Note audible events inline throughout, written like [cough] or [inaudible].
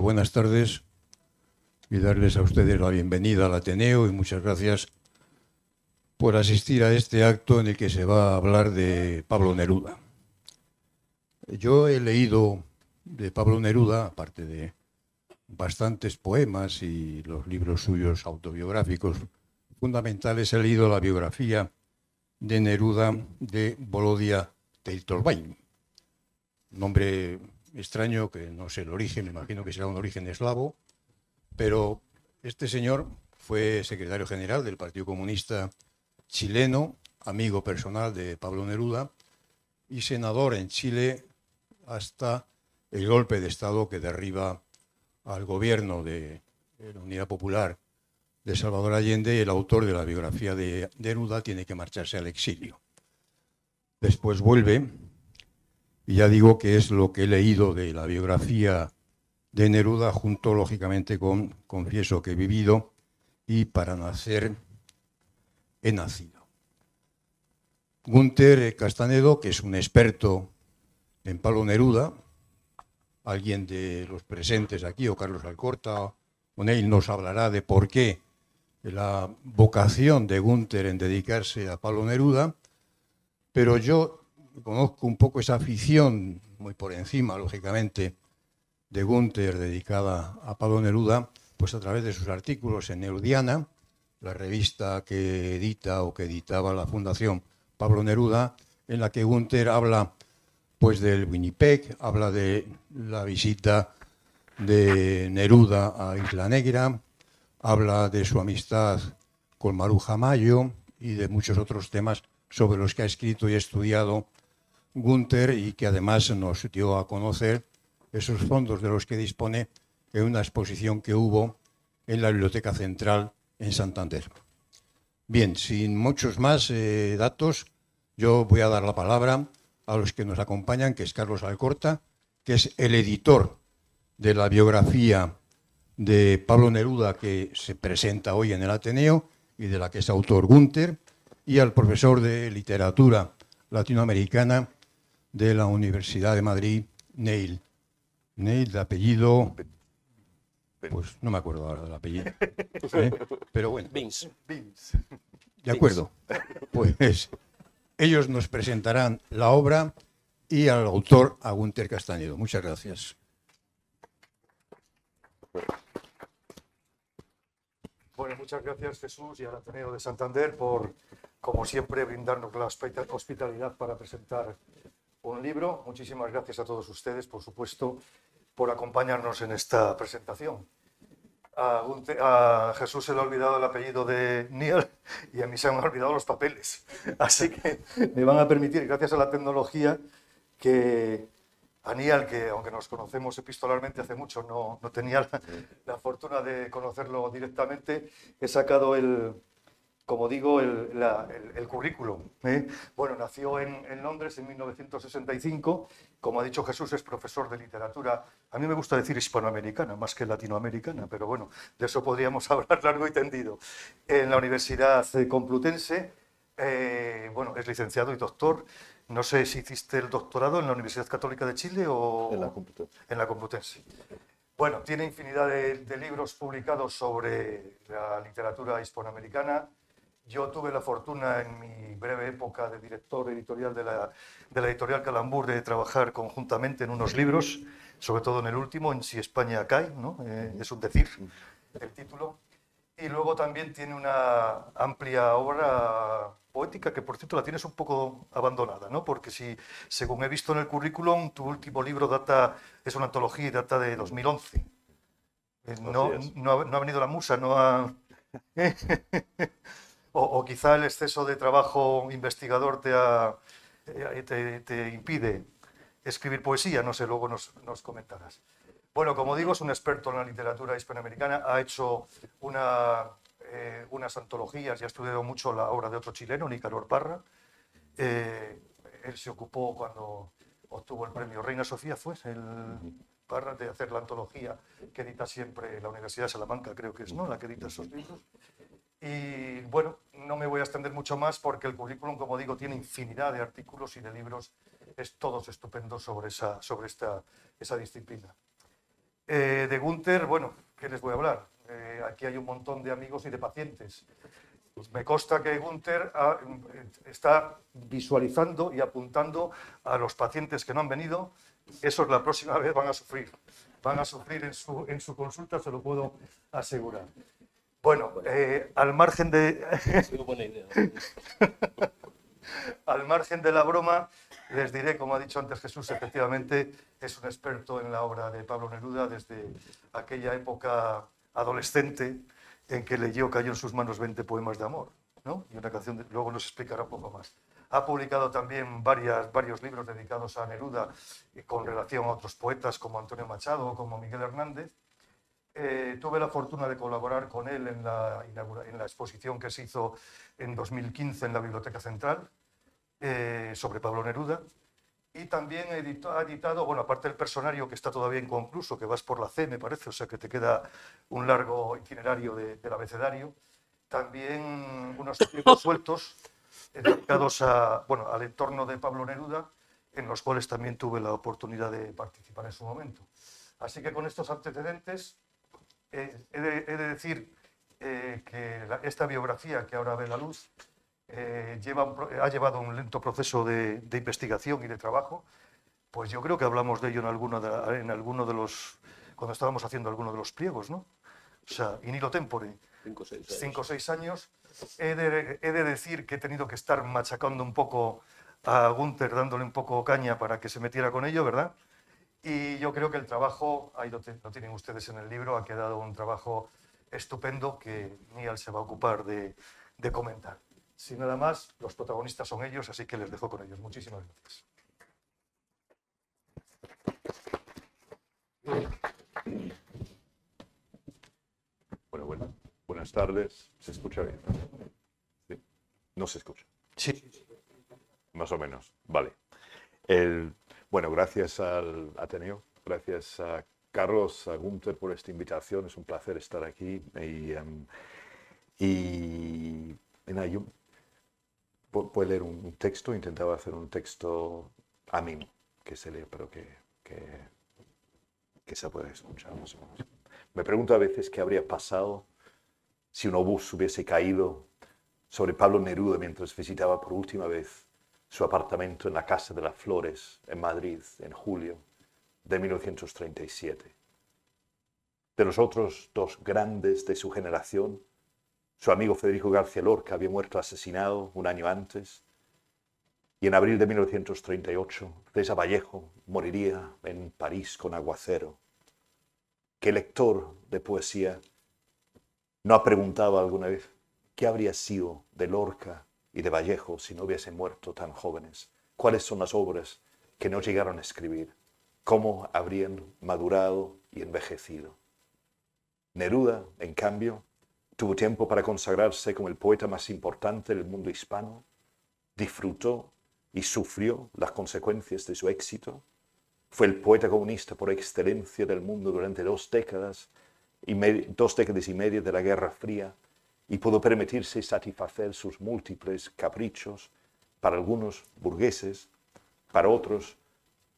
Buenas tardes y darles a ustedes la bienvenida al Ateneo y muchas gracias por asistir a este acto en el que se va a hablar de Pablo Neruda. Yo he leído de Pablo Neruda, aparte de bastantes poemas y los libros suyos autobiográficos fundamentales, he leído la biografía de Neruda de Volodia Teitelbaum, nombre extraño que no sé el origen, me imagino que será un origen eslavo, pero este señor fue secretario general del Partido Comunista chileno, amigo personal de Pablo Neruda y senador en Chile hasta el golpe de Estado que derriba al gobierno de, la Unidad Popular de Salvador Allende y el autor de la biografía de Neruda tiene que marcharse al exilio. Después vuelve y ya digo que es lo que he leído de la biografía de Neruda, junto lógicamente con Confieso que he vivido y Para nacer he nacido. Gunther Castanedo, que es un experto en Pablo Neruda, alguien de los presentes aquí, o Carlos Alcorta, o Neil, nos hablará de por qué la vocación de Gunther en dedicarse a Pablo Neruda, pero yo conozco un poco esa afición, muy por encima, lógicamente, de Gunther dedicada a Pablo Neruda, pues a través de sus artículos en Nerudiana, la revista que edita o que editaba la Fundación Pablo Neruda, en la que Gunther habla pues del Winnipeg, habla de la visita de Neruda a Isla Negra, habla de su amistad con Maruja Mayo y de muchos otros temas sobre los que ha escrito y estudiado Gunther y que además nos dio a conocer esos fondos de los que dispone en una exposición que hubo en la Biblioteca Central en Santander. Bien, sin muchos más eh, datos, yo voy a dar la palabra a los que nos acompañan, que es Carlos Alcorta, que es el editor de la biografía de Pablo Neruda que se presenta hoy en el Ateneo y de la que es autor Gunther, y al profesor de literatura latinoamericana de la Universidad de Madrid, Neil. Neil, de apellido. Pues no me acuerdo ahora del apellido. ¿eh? Pero bueno. De acuerdo. Pues ellos nos presentarán la obra y al autor, a Gunter Castañedo. Muchas gracias. Bueno, muchas gracias Jesús y al Ateneo de Santander por, como siempre, brindarnos la hospitalidad para presentar un libro. Muchísimas gracias a todos ustedes, por supuesto, por acompañarnos en esta presentación. A, Jesús se le ha olvidado el apellido de Neil y a mí se han olvidado los papeles. Así que me van a permitir, gracias a la tecnología, que a Neil, que aunque nos conocemos epistolarmente hace mucho, no, no tenía la fortuna de conocerlo directamente, he sacado el, como digo, el, currículum. ¿eh? Bueno, nació en, Londres en 1965. Como ha dicho Jesús, es profesor de literatura. A mí me gusta decir hispanoamericana más que latinoamericana, pero bueno, de eso podríamos [laughs] hablar largo y tendido. En la Universidad Complutense, eh, bueno, es licenciado y doctor. No sé si hiciste el doctorado en la Universidad Católica de Chile o en la Complutense. En la Complutense. Bueno, tiene infinidad de libros publicados sobre la literatura hispanoamericana yo tuve la fortuna en mi breve época de director editorial de la, de la editorial Calambur de trabajar conjuntamente en unos libros, sobre todo en el último, en Si España cae, ¿no? Eh, es un decir el título. Y luego también tiene una amplia obra poética que, por cierto, la tienes un poco abandonada, ¿no? porque si, según he visto en el currículum, tu último libro data, es una antología y data de 2011. Eh, no, no, ha, no, ha, venido la musa, no ha... [laughs] o, quizá el exceso de trabajo investigador eh, te, te, impide escribir poesía, no sé, luego nos, comentarás. Bueno, como digo, es un experto en la literatura hispanoamericana, ha hecho eh, unas antologías y ha estudiado mucho la obra de otro chileno, Nicanor Parra. Eh, él se ocupó cuando obtuvo el premio Reina Sofía, fue el Parra, de hacer la antología que edita siempre la Universidad de Salamanca, creo que es, ¿no? La que edita esos libros. Y bueno, no me voy a extender mucho más porque el currículum, como digo, tiene infinidad de artículos y de libros, es todos estupendos sobre esa, sobre esta, esa disciplina. Eh, de Gunther, bueno, ¿qué les voy a hablar? Eh, aquí hay un montón de amigos y de pacientes. Pues me consta que Gunther está visualizando y apuntando a los pacientes que no han venido. Esos la próxima vez van a sufrir. Van a sufrir en su, en su consulta, se lo puedo asegurar. Bueno, eh, al margen de... [laughs] al margen de la broma, les diré, como ha dicho antes Jesús, efectivamente es un experto en la obra de Pablo Neruda desde aquella época adolescente en que leyó, cayó en sus manos 20 poemas de amor, ¿no? Y una canción, luego nos explicará un poco más. Ha publicado también varias, varios libros dedicados a Neruda y con relación a otros poetas como Antonio Machado o como Miguel Hernández. Eh, tuve la fortuna de colaborar con él en la, en la, exposición que se hizo en 2015 en la Biblioteca Central eh, sobre Pablo Neruda. Y también ha editado, bueno, aparte del personario que está todavía inconcluso, que vas por la C, me parece, o sea que te queda un largo itinerario de, del abecedario, también unos [laughs] libros sueltos dedicados a, bueno, al entorno de Pablo Neruda, en los cuales también tuve la oportunidad de participar en su momento. Así que con estos antecedentes, eh, he, de, decir eh, que esta biografía que ahora ve la luz eh, lleva ha llevado un lento proceso de, investigación y de trabajo, pues yo creo que hablamos de ello en, alguno de, en alguno de los, cuando estábamos haciendo alguno de los pliegos, ¿no? O sea, in hilo tempore. Cinco o seis años. Cinco o seis años. He de, he de, decir que he tenido que estar machacando un poco a Gunther, dándole un poco caña para que se metiera con ello, ¿verdad? Y yo creo que el trabajo, ahí lo, lo tienen ustedes en el libro, ha quedado un trabajo estupendo que Nial se va a ocupar de, de comentar. Sin nada más, los protagonistas son ellos, así que les dejo con ellos. Muchísimas gracias. Bueno, bueno. Buenas tardes. ¿Se escucha bien? ¿Sí? ¿No se escucha? Sí. Más o menos. Vale. El, bueno, gracias al Ateneo, gracias a Carlos, a Gunther por esta invitación. Es un placer estar aquí. Y, um, y puede leer un texto, intentaba hacer un texto a mí, que se lee, pero que, que, que se puede escuchar más o menos. Me pregunto a veces qué habría pasado si un obús hubiese caído sobre Pablo Neruda mientras visitaba por última vez su apartamento en la Casa de las Flores, en Madrid, en julio de 1937. De los otros dos grandes de su generación, su amigo Federico García Lorca había muerto asesinado un año antes y en abril de 1938 César Vallejo moriría en París con aguacero. ¿Qué lector de poesía no ha preguntado alguna vez qué habría sido de Lorca y de Vallejo si no hubiesen muerto tan jóvenes? ¿Cuáles son las obras que no llegaron a escribir? ¿Cómo habrían madurado y envejecido? Neruda, en cambio, Tuvo tiempo para consagrarse como el poeta más importante del mundo hispano. Disfrutó y sufrió las consecuencias de su éxito. Fue el poeta comunista por excelencia del mundo durante dos décadas y dos décadas y media de la Guerra Fría y pudo permitirse satisfacer sus múltiples caprichos, para algunos burgueses, para otros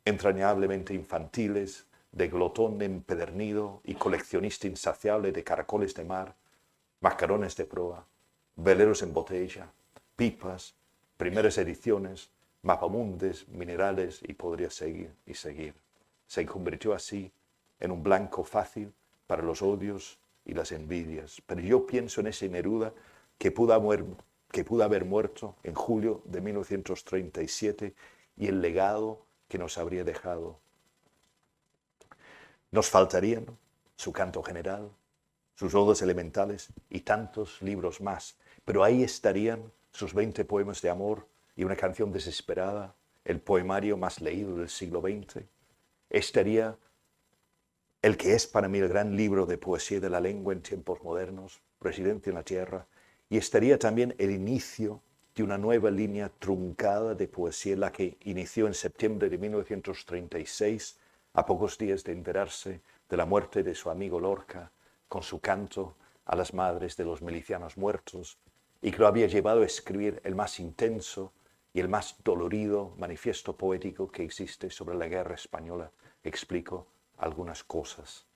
entrañablemente infantiles, de glotón empedernido y coleccionista insaciable de caracoles de mar, mascarones de proa, veleros en botella, pipas, primeras ediciones, mapamundes, minerales y podría seguir y seguir. Se convirtió así en un blanco fácil para los odios y las envidias. Pero yo pienso en ese Neruda que pudo haber, muerto en julio de 1937 y el legado que nos habría dejado. Nos faltarían su canto general, sus odas elementales y tantos libros más. Pero ahí estarían sus 20 poemas de amor y una canción desesperada, el poemario más leído del siglo XX. Estaría el que es para mí el gran libro de poesía de la lengua en tiempos modernos, Residencia en la Tierra, y estaría también el inicio de una nueva línea truncada de poesía, la que inició en septiembre de 1936, a pocos días de enterarse de la muerte de su amigo Lorca, con su canto a las madres de los milicianos muertos y que lo había llevado a escribir el más intenso y el más dolorido manifiesto poético que existe sobre la guerra española. Explico algunas cosas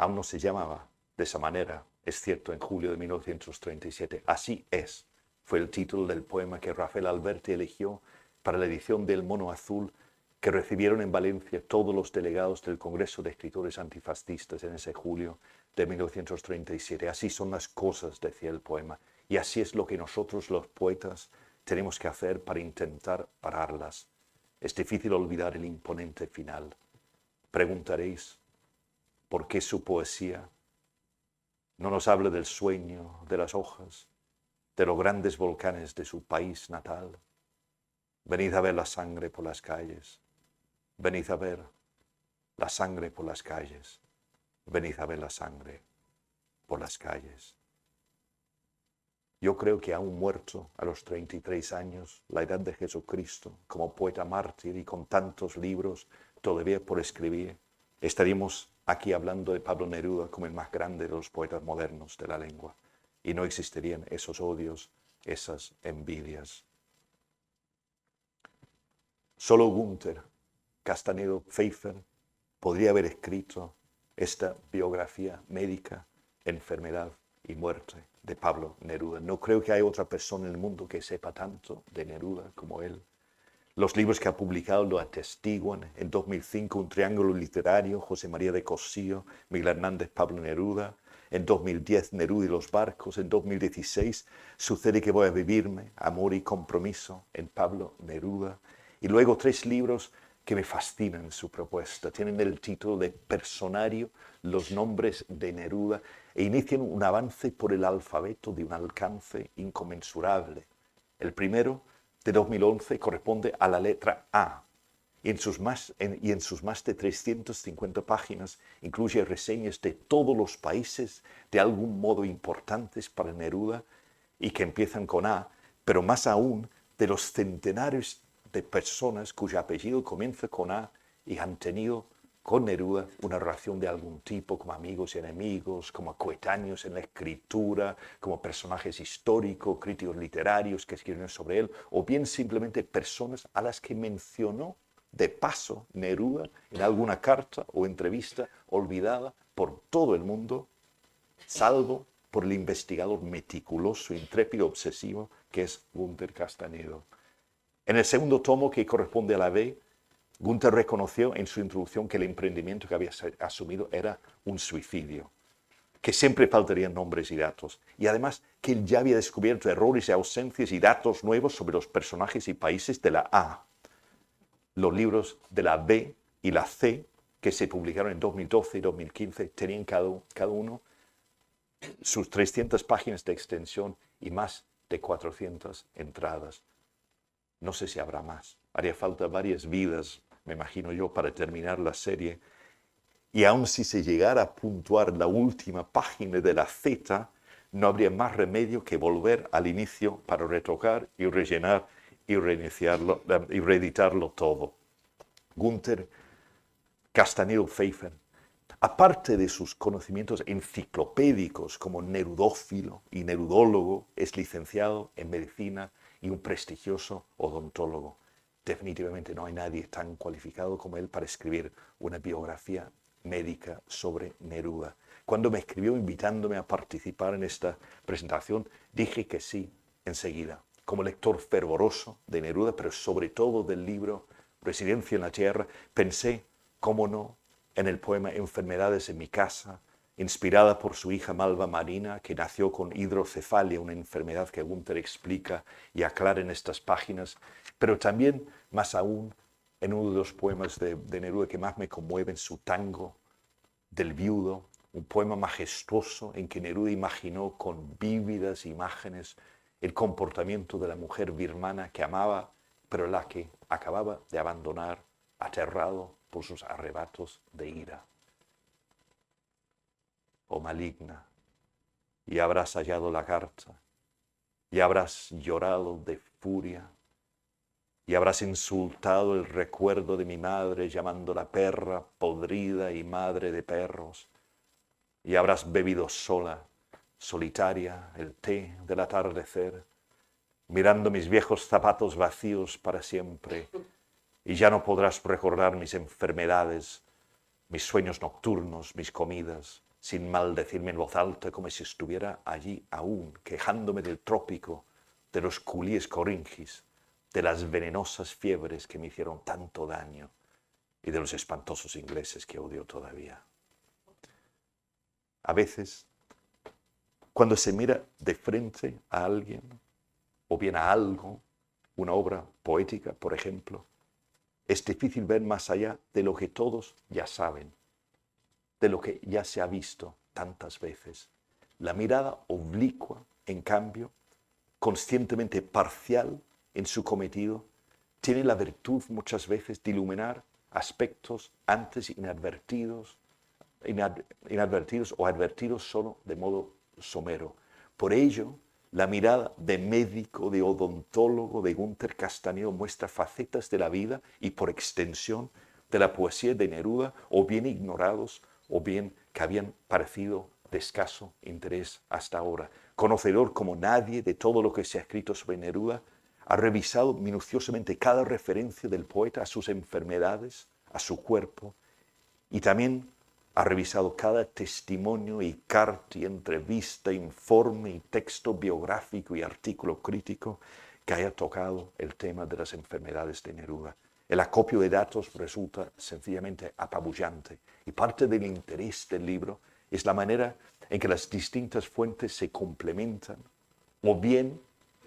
aún no se llamaba de esa manera, es cierto, en julio de 1937. Así es, fue el título del poema que Rafael Alberti eligió para la edición del Mono Azul que recibieron en Valencia todos los delegados del Congreso de Escritores Antifascistas en ese julio de 1937. Así son las cosas, decía el poema, y así es lo que nosotros los poetas tenemos que hacer para intentar pararlas. Es difícil olvidar el imponente final. Preguntaréis, ¿por qué su poesía no nos habla del sueño, de las hojas, de los grandes volcanes de su país natal? Venid a ver la sangre por las calles, venid a ver la sangre por las calles, venid a ver la sangre por las calles. Yo creo que aún muerto a los 33 años, la edad de Jesucristo, como poeta mártir y con tantos libros todavía por escribir, estaríamos aquí hablando de Pablo Neruda como el más grande de los poetas modernos de la lengua, y no existirían esos odios, esas envidias. Solo Gunther Castanedo Pfeiffer podría haber escrito esta biografía médica, enfermedad y muerte de Pablo Neruda. No creo que haya otra persona en el mundo que sepa tanto de Neruda como él. Los libros que ha publicado lo atestiguan. En 2005, Un Triángulo Literario, José María de Cosío, Miguel Hernández, Pablo Neruda. En 2010, Neruda y los barcos. En 2016, Sucede que voy a vivirme, Amor y Compromiso, en Pablo Neruda. Y luego tres libros que me fascinan su propuesta. Tienen el título de Personario, los nombres de Neruda e inician un avance por el alfabeto de un alcance inconmensurable. El primero, de 2011, corresponde a la letra A y en sus más, y en sus más de 350 páginas incluye reseñas de todos los países de algún modo importantes para Neruda y que empiezan con A, pero más aún de los centenares de personas cuyo apellido comienza con A y han tenido con Neruda una relación de algún tipo, como amigos y enemigos, como coetáneos en la escritura, como personajes históricos, críticos literarios que escriben sobre él, o bien simplemente personas a las que mencionó de paso Neruda en alguna carta o entrevista olvidada por todo el mundo, salvo por el investigador meticuloso, intrépido, obsesivo que es Gunther Castanedo. En el segundo tomo, que corresponde a la B, Gunther reconoció en su introducción que el emprendimiento que había asumido era un suicidio, que siempre faltarían nombres y datos, y además que él ya había descubierto errores y ausencias y datos nuevos sobre los personajes y países de la A. Los libros de la B y la C, que se publicaron en 2012 y 2015, tenían cada, cada uno sus 300 páginas de extensión y más de 400 entradas. No sé si habrá más. Haría falta varias vidas, me imagino yo, para terminar la serie. Y aun si se llegara a puntuar la última página de la Z, no habría más remedio que volver al inicio para retocar y rellenar y reiniciarlo eh, y reeditarlo todo. Gunther Castaneo Pfeiffer, aparte de sus conocimientos enciclopédicos como nerudófilo y nerudólogo, es licenciado en medicina y un prestigioso odontólogo. Definitivamente no hay nadie tan cualificado como él para escribir una biografía médica sobre Neruda. Cuando me escribió invitándome a participar en esta presentación, dije que sí enseguida, como lector fervoroso de Neruda, pero sobre todo del libro Residencia en la Tierra, pensé, cómo no, en el poema Enfermedades en mi casa, inspirada por su hija Malva Marina, que nació con hidrocefalia, una enfermedad que Gunther explica y aclara en estas páginas, pero también, más aún, en uno de los poemas de, Neruda que más me conmueven, su tango del viudo, un poema majestuoso en que Neruda imaginó con vívidas imágenes el comportamiento de la mujer birmana que amaba, pero la que acababa de abandonar, aterrado por sus arrebatos de ira. O maligna, y habrás hallado la carta, y habrás llorado de furia, y habrás insultado el recuerdo de mi madre llamándola perra podrida y madre de perros, y habrás bebido sola, solitaria, el té del atardecer, mirando mis viejos zapatos vacíos para siempre, y ya no podrás recordar mis enfermedades, mis sueños nocturnos, mis comidas, sin maldecirme en voz alta como si estuviera allí aún, quejándome del trópico, de los culíes coringis, de las venenosas fiebres que me hicieron tanto daño y de los espantosos ingleses que odio todavía. A veces, cuando se mira de frente a alguien, o bien a algo, una obra poética, por ejemplo, es difícil ver más allá de lo que todos ya saben, de lo que ya se ha visto tantas veces. La mirada oblicua, en cambio, conscientemente parcial en su cometido, tiene la virtud muchas veces de iluminar aspectos antes inadvertidos, inadvertidos o advertidos solo de modo somero. Por ello, la mirada de médico, de odontólogo de Gunther Castaneo muestra facetas de la vida y por extensión de la poesía de Neruda, o bien ignorados, o bien que habían parecido de escaso interés hasta ahora. Conocedor como nadie de todo lo que se ha escrito sobre Neruda, ha revisado minuciosamente cada referencia del poeta a sus enfermedades, a su cuerpo, y también ha revisado cada testimonio y carta y entrevista, informe y texto biográfico y artículo crítico que haya tocado el tema de las enfermedades de Neruda. El acopio de datos resulta sencillamente apabullante y parte del interés del libro es la manera en que las distintas fuentes se complementan o bien,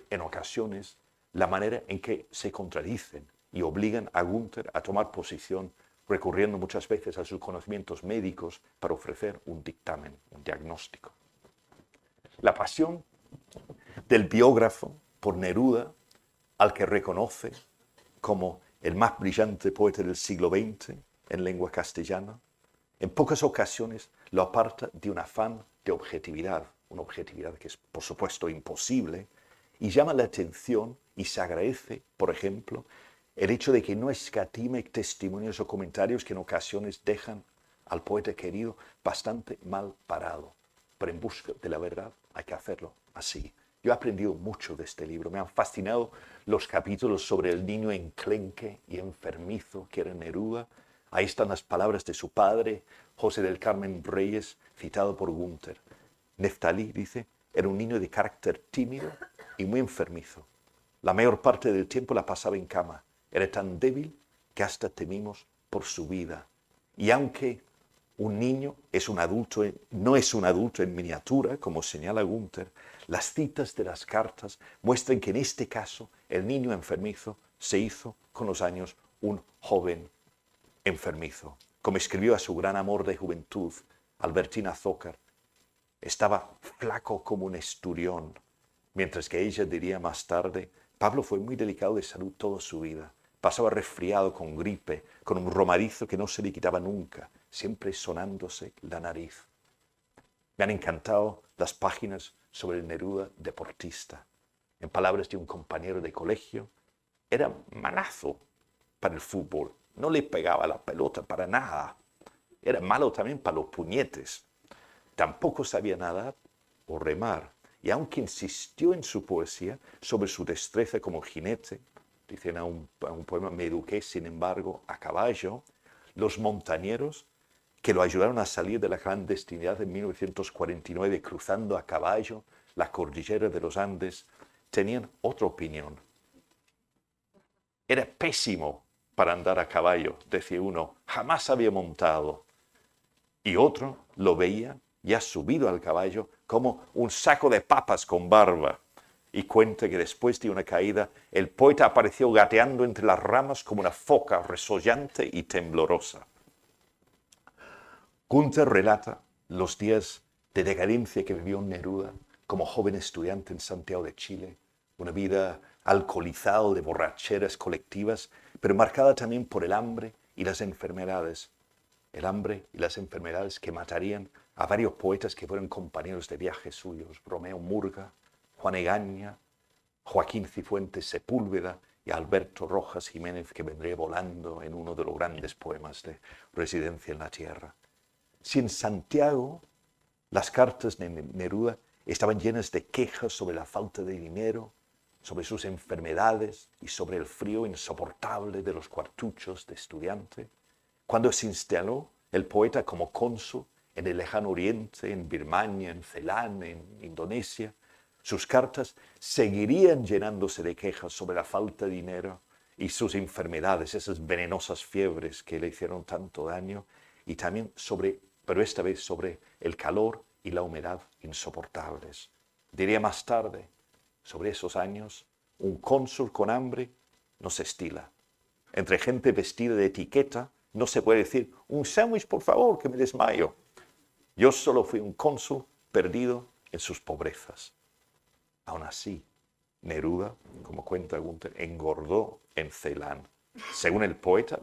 en ocasiones, la manera en que se contradicen y obligan a Gunther a tomar posición recurriendo muchas veces a sus conocimientos médicos para ofrecer un dictamen, un diagnóstico. La pasión del biógrafo por Neruda, al que reconoce como el más brillante poeta del siglo XX en lengua castellana, en pocas ocasiones lo aparta de un afán de objetividad, una objetividad que es por supuesto imposible, y llama la atención y se agradece, por ejemplo, el hecho de que no escatime testimonios o comentarios que en ocasiones dejan al poeta querido bastante mal parado. Pero en busca de la verdad hay que hacerlo así. Yo he aprendido mucho de este libro. Me han fascinado los capítulos sobre el niño enclenque y enfermizo que era Neruda. Ahí están las palabras de su padre, José del Carmen Reyes, citado por Gunther. Neftalí, dice, era un niño de carácter tímido y muy enfermizo. La mayor parte del tiempo la pasaba en cama. Era tan débil que hasta temimos por su vida. Y aunque un niño es un adulto, no es un adulto en miniatura, como señala Gunther, las citas de las cartas muestran que en este caso el niño enfermizo se hizo con los años un joven enfermizo. Como escribió a su gran amor de juventud, Albertina Zócar, estaba flaco como un esturión, mientras que ella diría más tarde, Pablo fue muy delicado de salud toda su vida. Pasaba resfriado con gripe, con un romarizo que no se le quitaba nunca, siempre sonándose la nariz. Me han encantado las páginas sobre el Neruda deportista. En palabras de un compañero de colegio, era malazo para el fútbol, no le pegaba la pelota para nada. Era malo también para los puñetes. Tampoco sabía nadar o remar y aunque insistió en su poesía sobre su destreza como jinete, dicen a un, poema, me eduqué sin embargo a caballo, los montañeros que lo ayudaron a salir de la clandestinidad en 1949 cruzando a caballo la cordillera de los Andes, tenían otra opinión. Era pésimo para andar a caballo, decía uno, jamás había montado. Y otro lo veía ya subido al caballo como un saco de papas con barba. Y cuenta que después de una caída, el poeta apareció gateando entre las ramas como una foca resollante y temblorosa. Gunther relata los días de decadencia que vivió Neruda como joven estudiante en Santiago de Chile, una vida alcoholizada de borracheras colectivas, pero marcada también por el hambre y las enfermedades, el hambre y las enfermedades que matarían a varios poetas que fueron compañeros de viaje suyos, Romeo Murga, Juan Egaña, Joaquín Cifuentes Sepúlveda y Alberto Rojas Jiménez, que vendría volando en uno de los grandes poemas de Residencia en la Tierra. Si en Santiago las cartas de Neruda estaban llenas de quejas sobre la falta de dinero, sobre sus enfermedades y sobre el frío insoportable de los cuartuchos de estudiante, cuando se instaló el poeta como cónsul en el lejano oriente, en Birmania, en Ceilán, en Indonesia. Sus cartas seguirían llenándose de quejas sobre la falta de dinero y sus enfermedades, esas venenosas fiebres que le hicieron tanto daño, y también sobre, pero esta vez sobre el calor y la humedad insoportables. Diría más tarde, sobre esos años, un cónsul con hambre no se estila. Entre gente vestida de etiqueta no se puede decir, un sándwich por favor, que me desmayo. Yo solo fui un cónsul perdido en sus pobrezas. Aún así, Neruda, como cuenta Gunther, engordó en Ceilán, según el poeta,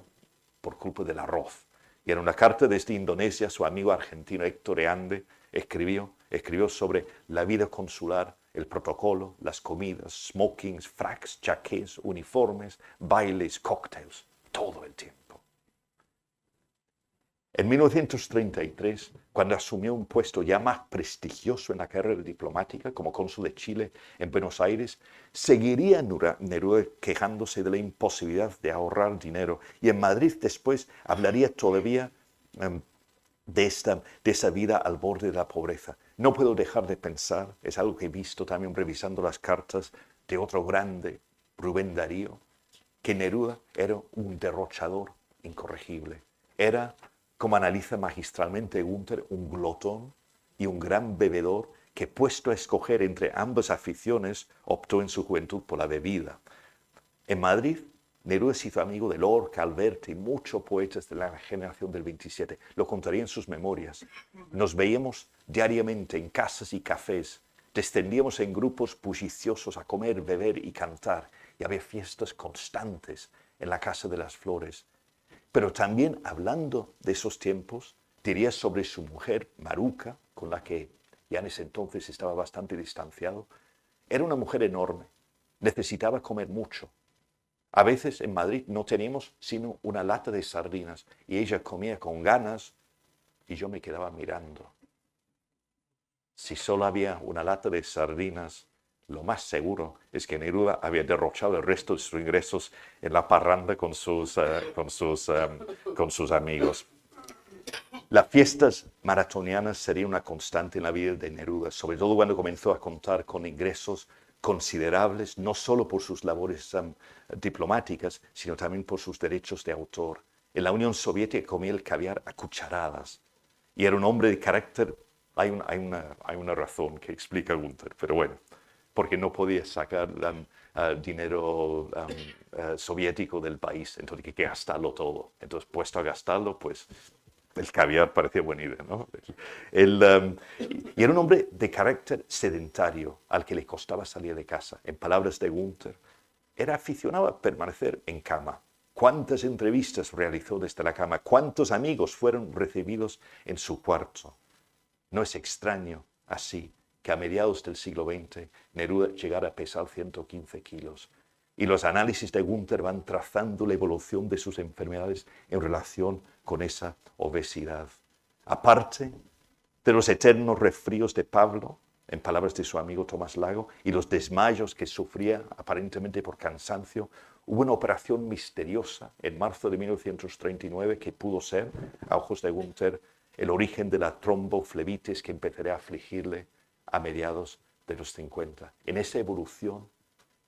por culpa del arroz. Y en una carta desde Indonesia, su amigo argentino Héctor Eande escribió, escribió sobre la vida consular, el protocolo, las comidas, smokings, fracks, chaqués, uniformes, bailes, cócteles, todo el tiempo. En 1933, cuando asumió un puesto ya más prestigioso en la carrera diplomática como cónsul de Chile en Buenos Aires, seguiría Neruda quejándose de la imposibilidad de ahorrar dinero y en Madrid después hablaría todavía em, de, esta, de esa vida al borde de la pobreza. No puedo dejar de pensar, es algo que he visto también revisando las cartas de otro grande, Rubén Darío, que Neruda era un derrochador incorregible. Era como analiza magistralmente Gunther, un glotón y un gran bebedor que puesto a escoger entre ambas aficiones optó en su juventud por la bebida. En Madrid, Neruda se hizo amigo de Lorca, Alberti y muchos poetas de la generación del 27. Lo contaría en sus memorias. Nos veíamos diariamente en casas y cafés. Descendíamos en grupos bulliciosos a comer, beber y cantar. Y había fiestas constantes en la Casa de las Flores. Pero también hablando de esos tiempos, diría sobre su mujer Maruca, con la que ya en ese entonces estaba bastante distanciado. Era una mujer enorme, necesitaba comer mucho. A veces en Madrid no teníamos sino una lata de sardinas y ella comía con ganas y yo me quedaba mirando. Si solo había una lata de sardinas, lo más seguro es que Neruda había derrochado el resto de sus ingresos en la parranda con sus, eh, con sus, em, con sus amigos. Las fiestas maratonianas serían una constante en la vida de Neruda, sobre todo cuando comenzó a contar con ingresos considerables, no solo por sus labores em, diplomáticas, sino también por sus derechos de autor. En la Unión Soviética comía el caviar a cucharadas y era un hombre de carácter. Hay, hay, una, hay una razón que explica Gunther, pero bueno porque no podía sacar um, uh, dinero um, uh, soviético del país, entonces hay que gastarlo todo. Entonces, puesto a gastarlo, pues el caviar parecía buena idea, ¿no? Um, y era un hombre de carácter sedentario, al que le costaba salir de casa. En palabras de Gunther, era aficionado a permanecer en cama. ¿Cuántas entrevistas realizó desde la cama? ¿Cuántos amigos fueron recibidos en su cuarto? No es extraño así que a mediados del siglo XX Neruda llegara a pesar 115 kilos. Y los análisis de Gunther van trazando la evolución de sus enfermedades en relación con esa obesidad. Aparte de los eternos resfríos de Pablo, en palabras de su amigo Tomás Lago, y los desmayos que sufría aparentemente por cansancio, hubo una operación misteriosa en marzo de 1939 que pudo ser, a ojos de Gunther, el origen de la tromboflebitis que empezaría a afligirle a mediados de los 50. En esa evolución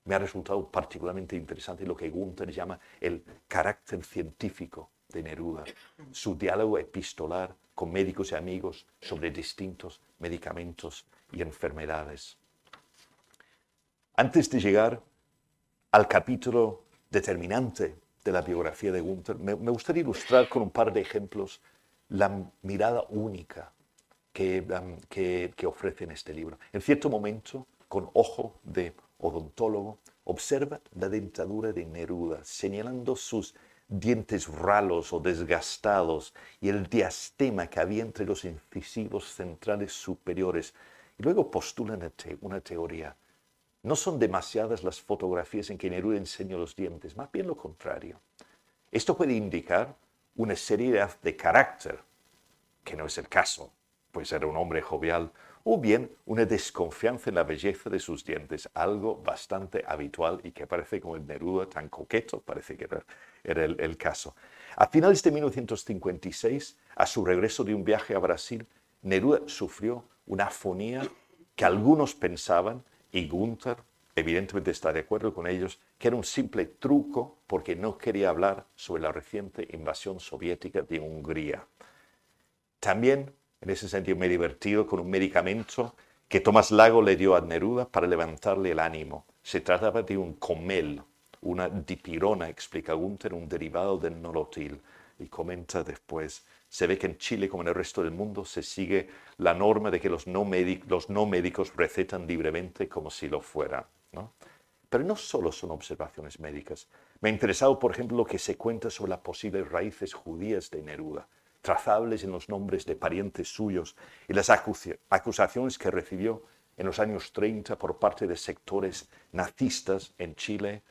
me ha resultado particularmente interesante lo que Gunther llama el carácter científico de Neruda, su diálogo epistolar con médicos y amigos sobre distintos medicamentos y enfermedades. Antes de llegar al capítulo determinante de la biografía de Gunther, me, gustaría ilustrar con un par de ejemplos la mirada única que, ofrece en este libro. En cierto momento, con ojo de odontólogo, observa la dentadura de Neruda, señalando sus dientes ralos o desgastados y el diastema que había entre los incisivos centrales superiores. Y luego postula una, teoría. No son demasiadas las fotografías en que Neruda enseña los dientes, más bien lo contrario. Esto puede indicar una seriedad de carácter, que no es el caso pues era un hombre jovial, o bien una desconfianza en la belleza de sus dientes, algo bastante habitual y que parece como el Neruda tan coqueto, parece que era, el, caso. A finales de 1956, a su regreso de un viaje a Brasil, Neruda sufrió una afonía que algunos pensaban, y Gunther evidentemente está de acuerdo con ellos, que era un simple truco porque no quería hablar sobre la reciente invasión soviética de Hungría. También, en ese sentido, me he divertido con un medicamento que Tomás Lago le dio a Neruda para levantarle el ánimo. Se trataba de un comel, una dipirona, explica Gunther, un derivado del nolotil. Y comenta después, se ve que en Chile, como en el resto del mundo, se sigue la norma de que los no, médicos recetan libremente como si lo fuera. Pero no solo son observaciones médicas. Me ha interesado, por ejemplo, lo que se cuenta sobre las posibles raíces judías de Neruda, trazables en los nombres de parientes suyos y las acusaciones que recibió en los años 30 por parte de sectores nazistas en Chile,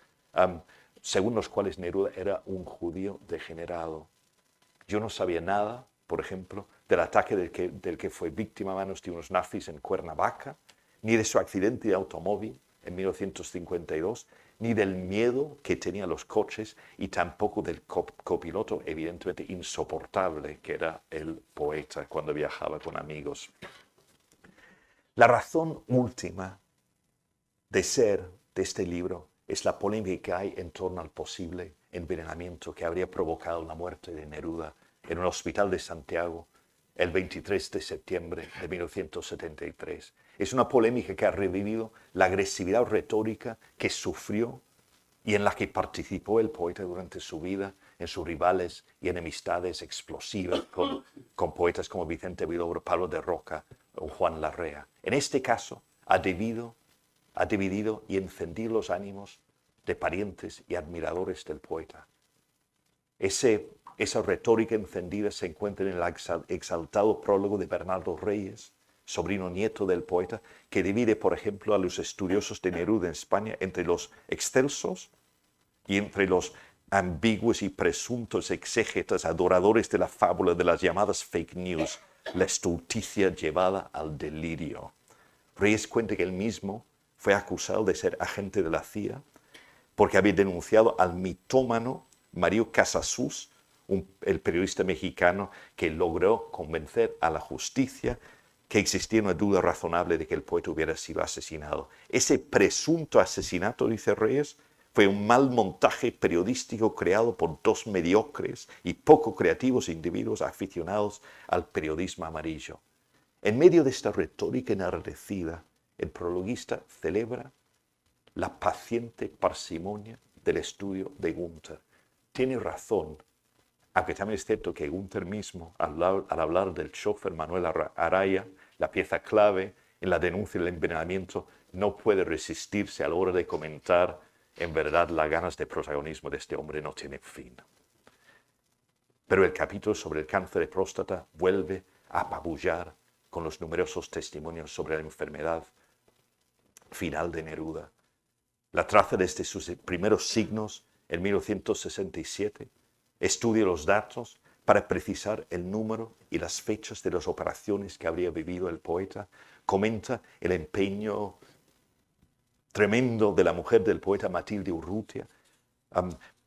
según los cuales Neruda era un judío degenerado. Yo no sabía nada, por ejemplo, del ataque del que, del que fue víctima a manos de unos nazis en Cuernavaca, ni de su accidente de automóvil en 1952, ni del miedo que tenían los coches y tampoco del copiloto evidentemente insoportable que era el poeta cuando viajaba con amigos. La razón última de ser de este libro es la polémica que hay en torno al posible envenenamiento que habría provocado la muerte de Neruda en un hospital de Santiago el 23 de septiembre de 1973. Es una polémica que ha revivido la agresividad retórica que sufrió y en la que participó el poeta durante su vida en sus rivales y enemistades explosivas con, poetas como Vicente Vilobro, Pablo de Roca o Juan Larrea. En este caso, ha debido ha dividido y encendido los ánimos de parientes y admiradores del poeta. Esa retórica encendida se encuentra en el exaltado prólogo de Bernardo Reyes, sobrino nieto del poeta, que divide, por ejemplo, a los estudiosos de Neruda en España entre los excelsos y entre los ambiguos y presuntos exégetas adoradores de la fábula de las llamadas fake news, la estulticia llevada al delirio. Reyes cuenta que él mismo fue acusado de ser agente de la CIA porque había denunciado al mitómano Mario Casasus, el periodista mexicano que logró convencer a la justicia que existía una duda razonable de que el poeta hubiera sido asesinado. Ese presunto asesinato, dice Reyes, fue un mal montaje periodístico creado por dos mediocres y poco creativos individuos aficionados al periodismo amarillo. En medio de esta retórica enardecida, el prologuista celebra la paciente parsimonia del estudio de Gunther. Tiene razón, aunque también es cierto que Gunther mismo, al, hablar del chofer Manuel Araya, la pieza clave en la denuncia del envenenamiento, no puede resistirse a la hora de comentar, en verdad, las ganas de protagonismo de este hombre no tiene fin. Pero el capítulo sobre el cáncer de próstata vuelve a apabullar con los numerosos testimonios sobre la enfermedad final de Neruda. La traza desde sus primeros signos en 1967, estudia los datos para precisar el número y las fechas de las operaciones que habría vivido el poeta, comenta el empeño tremendo de la mujer del poeta Matilde Urrutia,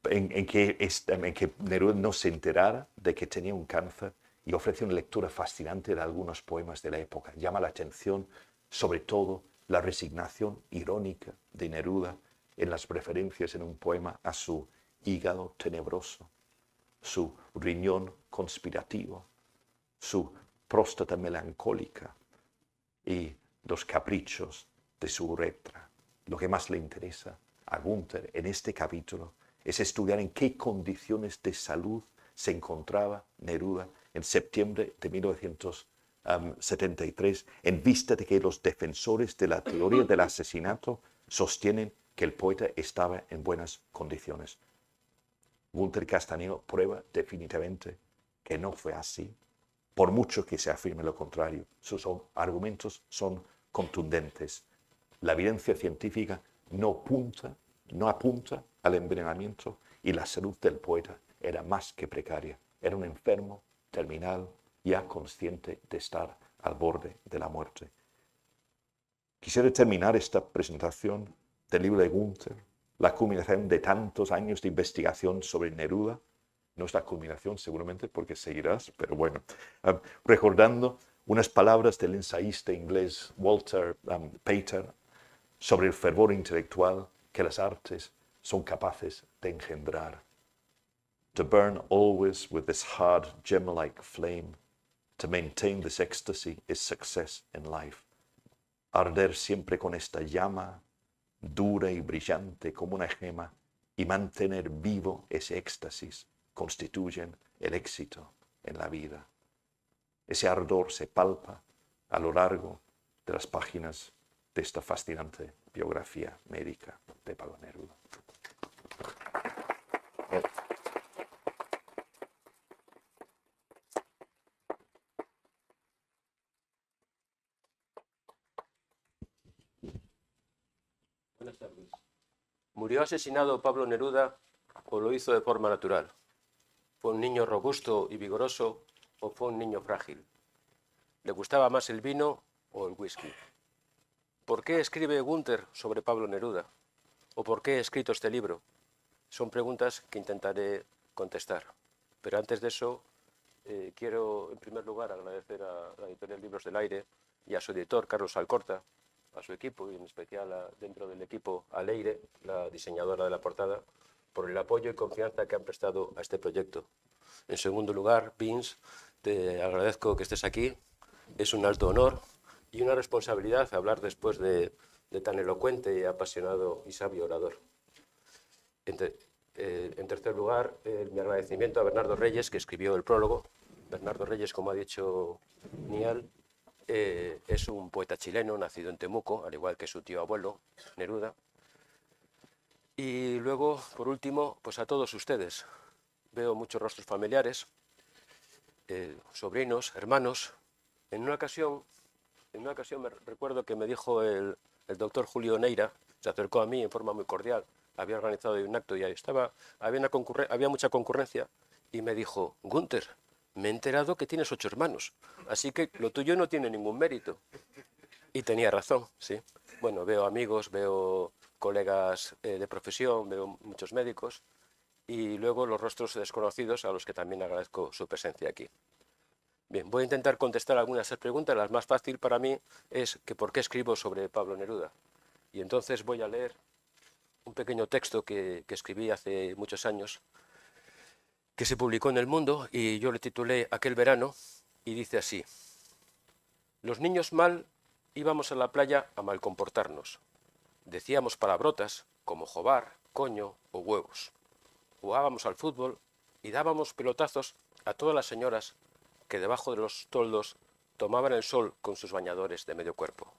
en, que, en, que, Neruda no se enterara de que tenía un cáncer y ofrece una lectura fascinante de algunos poemas de la época. Llama la atención sobre todo la resignación irónica de Neruda en las preferencias en un poema a su hígado tenebroso, su riñón conspirativo, su próstata melancólica y los caprichos de su uretra. Lo que más le interesa a Gunther en este capítulo es estudiar en qué condiciones de salud se encontraba Neruda en septiembre de 1900 73 en vista de que los defensores de la teoría del asesinato sostienen que el poeta estaba en buenas condiciones. Gunther Castaneo prueba definitivamente que no fue así, por mucho que se afirme lo contrario. Sus argumentos son contundentes. La evidencia científica no apunta, no apunta al envenenamiento y la salud del poeta era más que precaria. Era un enfermo terminal ya consciente de estar al borde de la muerte. Quisiera terminar esta presentación del libro de Gunther, la culminación de tantos años de investigación sobre Neruda, No es la culminación seguramente porque seguirás, pero bueno, um, recordando unas palabras del ensayista inglés Walter um, Pater sobre el fervor intelectual que las artes son capaces de engendrar. To burn always with this hard gem-like flame, to maintain this ecstasy is success in life. Arder siempre con esta llama, dura y brillante como una gema, y mantener vivo ese éxtasis constituyen el éxito en la vida. Ese ardor se palpa a lo largo de las páginas de esta fascinante biografía médica de Pablo Neruda. Buenas tardes. ¿Murió asesinado Pablo Neruda o lo hizo de forma natural? ¿Fue un niño robusto y vigoroso o fue un niño frágil? ¿Le gustaba más el vino o el whisky? ¿Por qué escribe Gunther sobre Pablo Neruda? ¿O por qué he escrito este libro? Son preguntas que intentaré contestar. Pero antes de eso, eh, quiero en primer lugar agradecer a la editorial Libros del Aire y a su editor, Carlos Alcorta, a su equipo y en especial dentro del equipo a Leire, la diseñadora de la portada, por el apoyo y confianza que han prestado a este proyecto. En segundo lugar, Vince, te agradezco que estés aquí. Es un alto honor y una responsabilidad hablar después de, tan elocuente apasionado y sabio orador. En, eh, tercer lugar, eh, mi agradecimiento a Bernardo Reyes, que escribió el prólogo. Bernardo Reyes, como ha dicho Nial, eh, es un poeta chileno nacido en Temuco, al igual que su tío abuelo, Neruda. Y luego, por último, pues a todos ustedes. Veo muchos rostros familiares, eh, sobrinos, hermanos. En una ocasión, en una ocasión me recuerdo que me dijo el, doctor Julio Neira, se acercó a mí en forma muy cordial, había organizado un acto y estaba, había, había mucha concurrencia, y me dijo, Gunther, me he enterado que tienes ocho hermanos, así que lo tuyo no tiene ningún mérito. Y tenía razón, sí. Bueno, veo amigos, veo colegas eh, de profesión, veo muchos médicos y luego los rostros desconocidos a los que también agradezco su presencia aquí. Bien, voy a intentar contestar algunas de esas preguntas. La más fácil para mí es que por qué escribo sobre Pablo Neruda. Y entonces voy a leer un pequeño texto que, que escribí hace muchos años, que se publicó en El Mundo y yo le titulé Aquel verano y dice así. Los niños mal íbamos a la playa a mal comportarnos. Decíamos palabrotas como jobar, coño o huevos. Jugábamos al fútbol y dábamos pelotazos a todas las señoras que debajo de los toldos tomaban el sol con sus bañadores de medio cuerpo.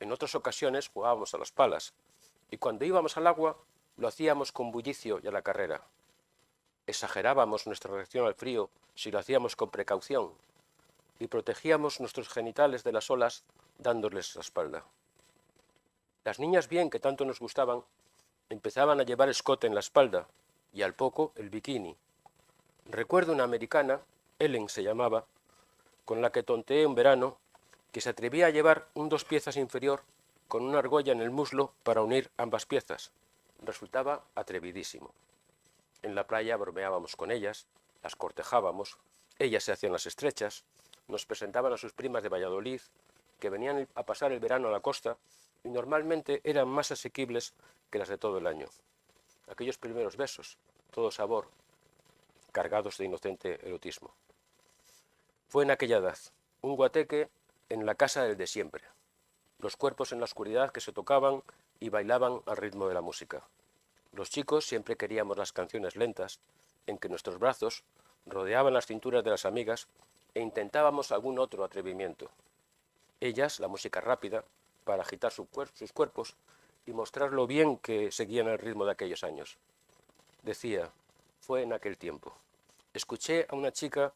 En otras ocasiones jugábamos a las palas y cuando íbamos al agua lo hacíamos con bullicio y a la carrera. Exagerábamos nuestra reacción al frío si lo hacíamos con precaución y protegíamos nuestros genitales de las olas dándoles la espalda. Las niñas bien que tanto nos gustaban empezaban a llevar escote en la espalda y al poco el bikini. Recuerdo una americana, Ellen se llamaba, con la que tonteé un verano, que se atrevía a llevar un dos piezas inferior con una argolla en el muslo para unir ambas piezas. Resultaba atrevidísimo. En la playa bromeábamos con ellas, las cortejábamos, ellas se hacían las estrechas, nos presentaban a sus primas de Valladolid, que venían a pasar el verano a la costa y normalmente eran más asequibles que las de todo el año. Aquellos primeros besos, todo sabor, cargados de inocente erotismo. Fue en aquella edad, un guateque en la casa del de siempre, los cuerpos en la oscuridad que se tocaban y bailaban al ritmo de la música. Los chicos siempre queríamos las canciones lentas, en que nuestros brazos rodeaban las cinturas de las amigas e intentábamos algún otro atrevimiento. Ellas, la música rápida, para agitar sus cuerpos y mostrar lo bien que seguían el ritmo de aquellos años. Decía, fue en aquel tiempo. Escuché a una chica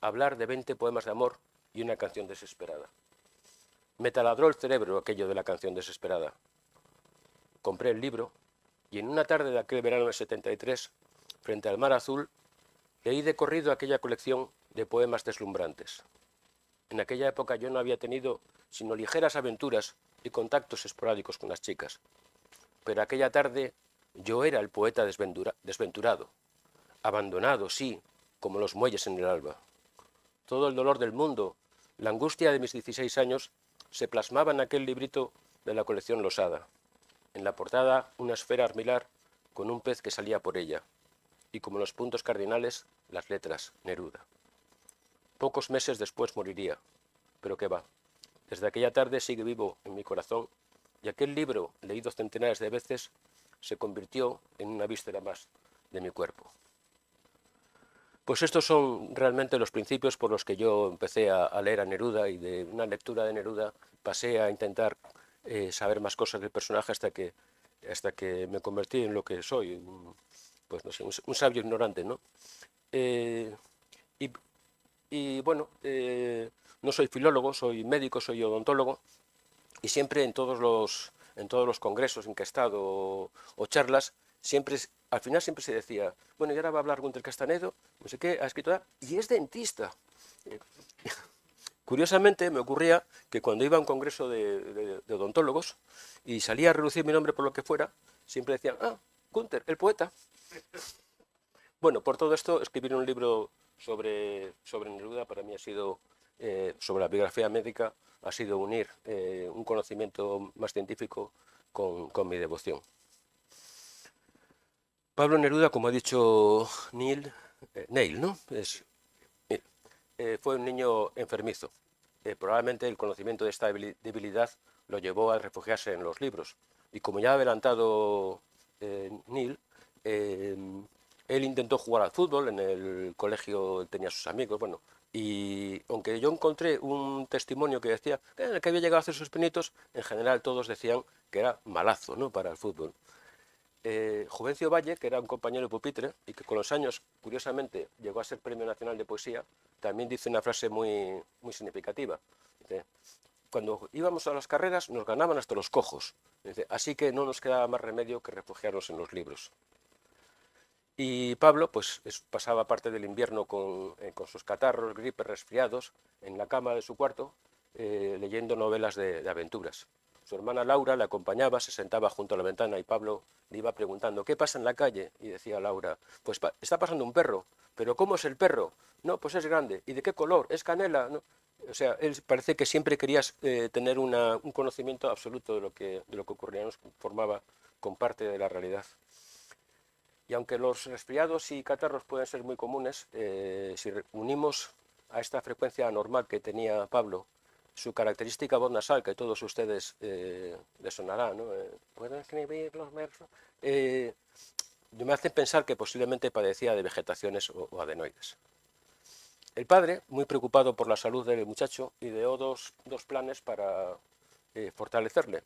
hablar de 20 poemas de amor y una canción desesperada. Me taladró el cerebro aquello de la canción desesperada. Compré el libro y en una tarde de aquel verano del 73, frente al mar azul, leí de corrido aquella colección de poemas deslumbrantes. En aquella época yo no había tenido sino ligeras aventuras y contactos esporádicos con las chicas. Pero aquella tarde yo era el poeta desventura- desventurado. abandonado, sí, como los muelles en el alba. Todo el dolor del mundo, la angustia de mis 16 años, se plasmaba en aquel librito de la colección Losada. En la portada, una esfera armilar con un pez que salía por ella, y como los puntos cardinales, las letras Neruda. Pocos meses después moriría, pero qué va. Desde aquella tarde sigue vivo en mi corazón, y aquel libro, leído centenares de veces, se convirtió en una víscera más de mi cuerpo. Pues estos son realmente los principios por los que yo empecé a, leer a Neruda y de una lectura de Neruda pasé a intentar eh, saber más cosas del personaje hasta que, hasta que me convertí en lo que soy, un, pues no sé, un, sabio ignorante, ¿no? Eh, y, bueno, eh, no soy filólogo, soy médico, soy odontólogo y siempre en todos los, en todos los congresos en que he estado o, o charlas, siempre al final siempre se decía, bueno, y ahora va a hablar Gunter Castanedo, no sé qué, ha escrito, y es dentista. Curiosamente me ocurría que cuando iba a un congreso de, odontólogos y salía a reducir mi nombre por lo que fuera, siempre decían, ah, Gunter, el poeta. Bueno, por todo esto, escribir un libro sobre, sobre Neruda para mí ha sido, eh, sobre la biografía médica, ha sido unir eh, un conocimiento más científico con, con mi devoción. Pablo Neruda, como ha dicho Neil, eh, Neil ¿no? Es, eh, fue un niño enfermizo. Eh, probablemente el conocimiento de esta debilidad lo llevó a refugiarse en los libros. Y como ya ha adelantado Neil, él intentó jugar al fútbol, en el colegio tenía sus amigos, bueno, y aunque yo encontré un testimonio que decía que había llegado a hacer sus penitos, en general todos decían que era malazo ¿no? para el fútbol eh, Juvencio Valle, que era un compañero de pupitre y que con los años, curiosamente, llegó a ser Premio Nacional de Poesía, también dice una frase muy, muy significativa. cuando íbamos a las carreras nos ganaban hasta los cojos, así que no nos quedaba más remedio que refugiarnos en los libros. Y Pablo pues, pasaba parte del invierno con, eh, sus catarros, gripes, resfriados, en la cama de su cuarto, eh, leyendo novelas de aventuras. Su hermana Laura le acompañaba, se sentaba junto a la ventana y Pablo le iba preguntando, ¿qué pasa en la calle? Y decía Laura, pues está pasando un perro, pero ¿cómo es el perro? No, pues es grande. ¿Y de qué color? ¿Es canela? O sea, él parece que siempre querías eh, tener un conocimiento absoluto de lo que, de lo que ocurría, nos formaba con parte de la realidad. Y aunque los resfriados y catarros pueden ser muy comunes, eh, si unimos a esta frecuencia anormal que tenía Pablo, su característica voz nasal, que todos ustedes eh, sonará, ¿no? Eh, ¿Pueden escribir los versos? Eh, me hace pensar que posiblemente padecía de vegetaciones o, adenoides. El padre, muy preocupado por la salud del muchacho, ideó dos, dos planes para eh, fortalecerle.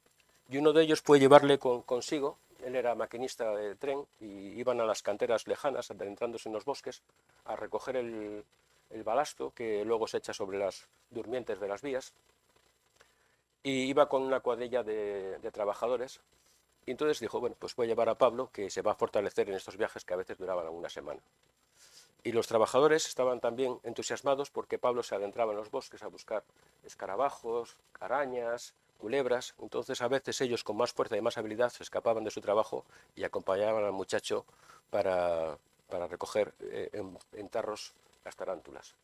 Y uno de ellos fue llevarle consigo, él era maquinista de tren, y iban a las canteras lejanas, adentrándose en los bosques, a recoger el, el balasto que luego se echa sobre las durmientes de las vías y iba con una cuadrilla de, trabajadores y entonces dijo, bueno, pues voy a llevar a Pablo que se va a fortalecer en estos viajes que a veces duraban una semana. Y los trabajadores estaban también entusiasmados porque Pablo se adentraba en los bosques a buscar escarabajos, arañas, culebras. Entonces a veces ellos con más fuerza y más habilidad se escapaban de su trabajo y acompañaban al muchacho para, recoger eh, en tarros las tarántulas.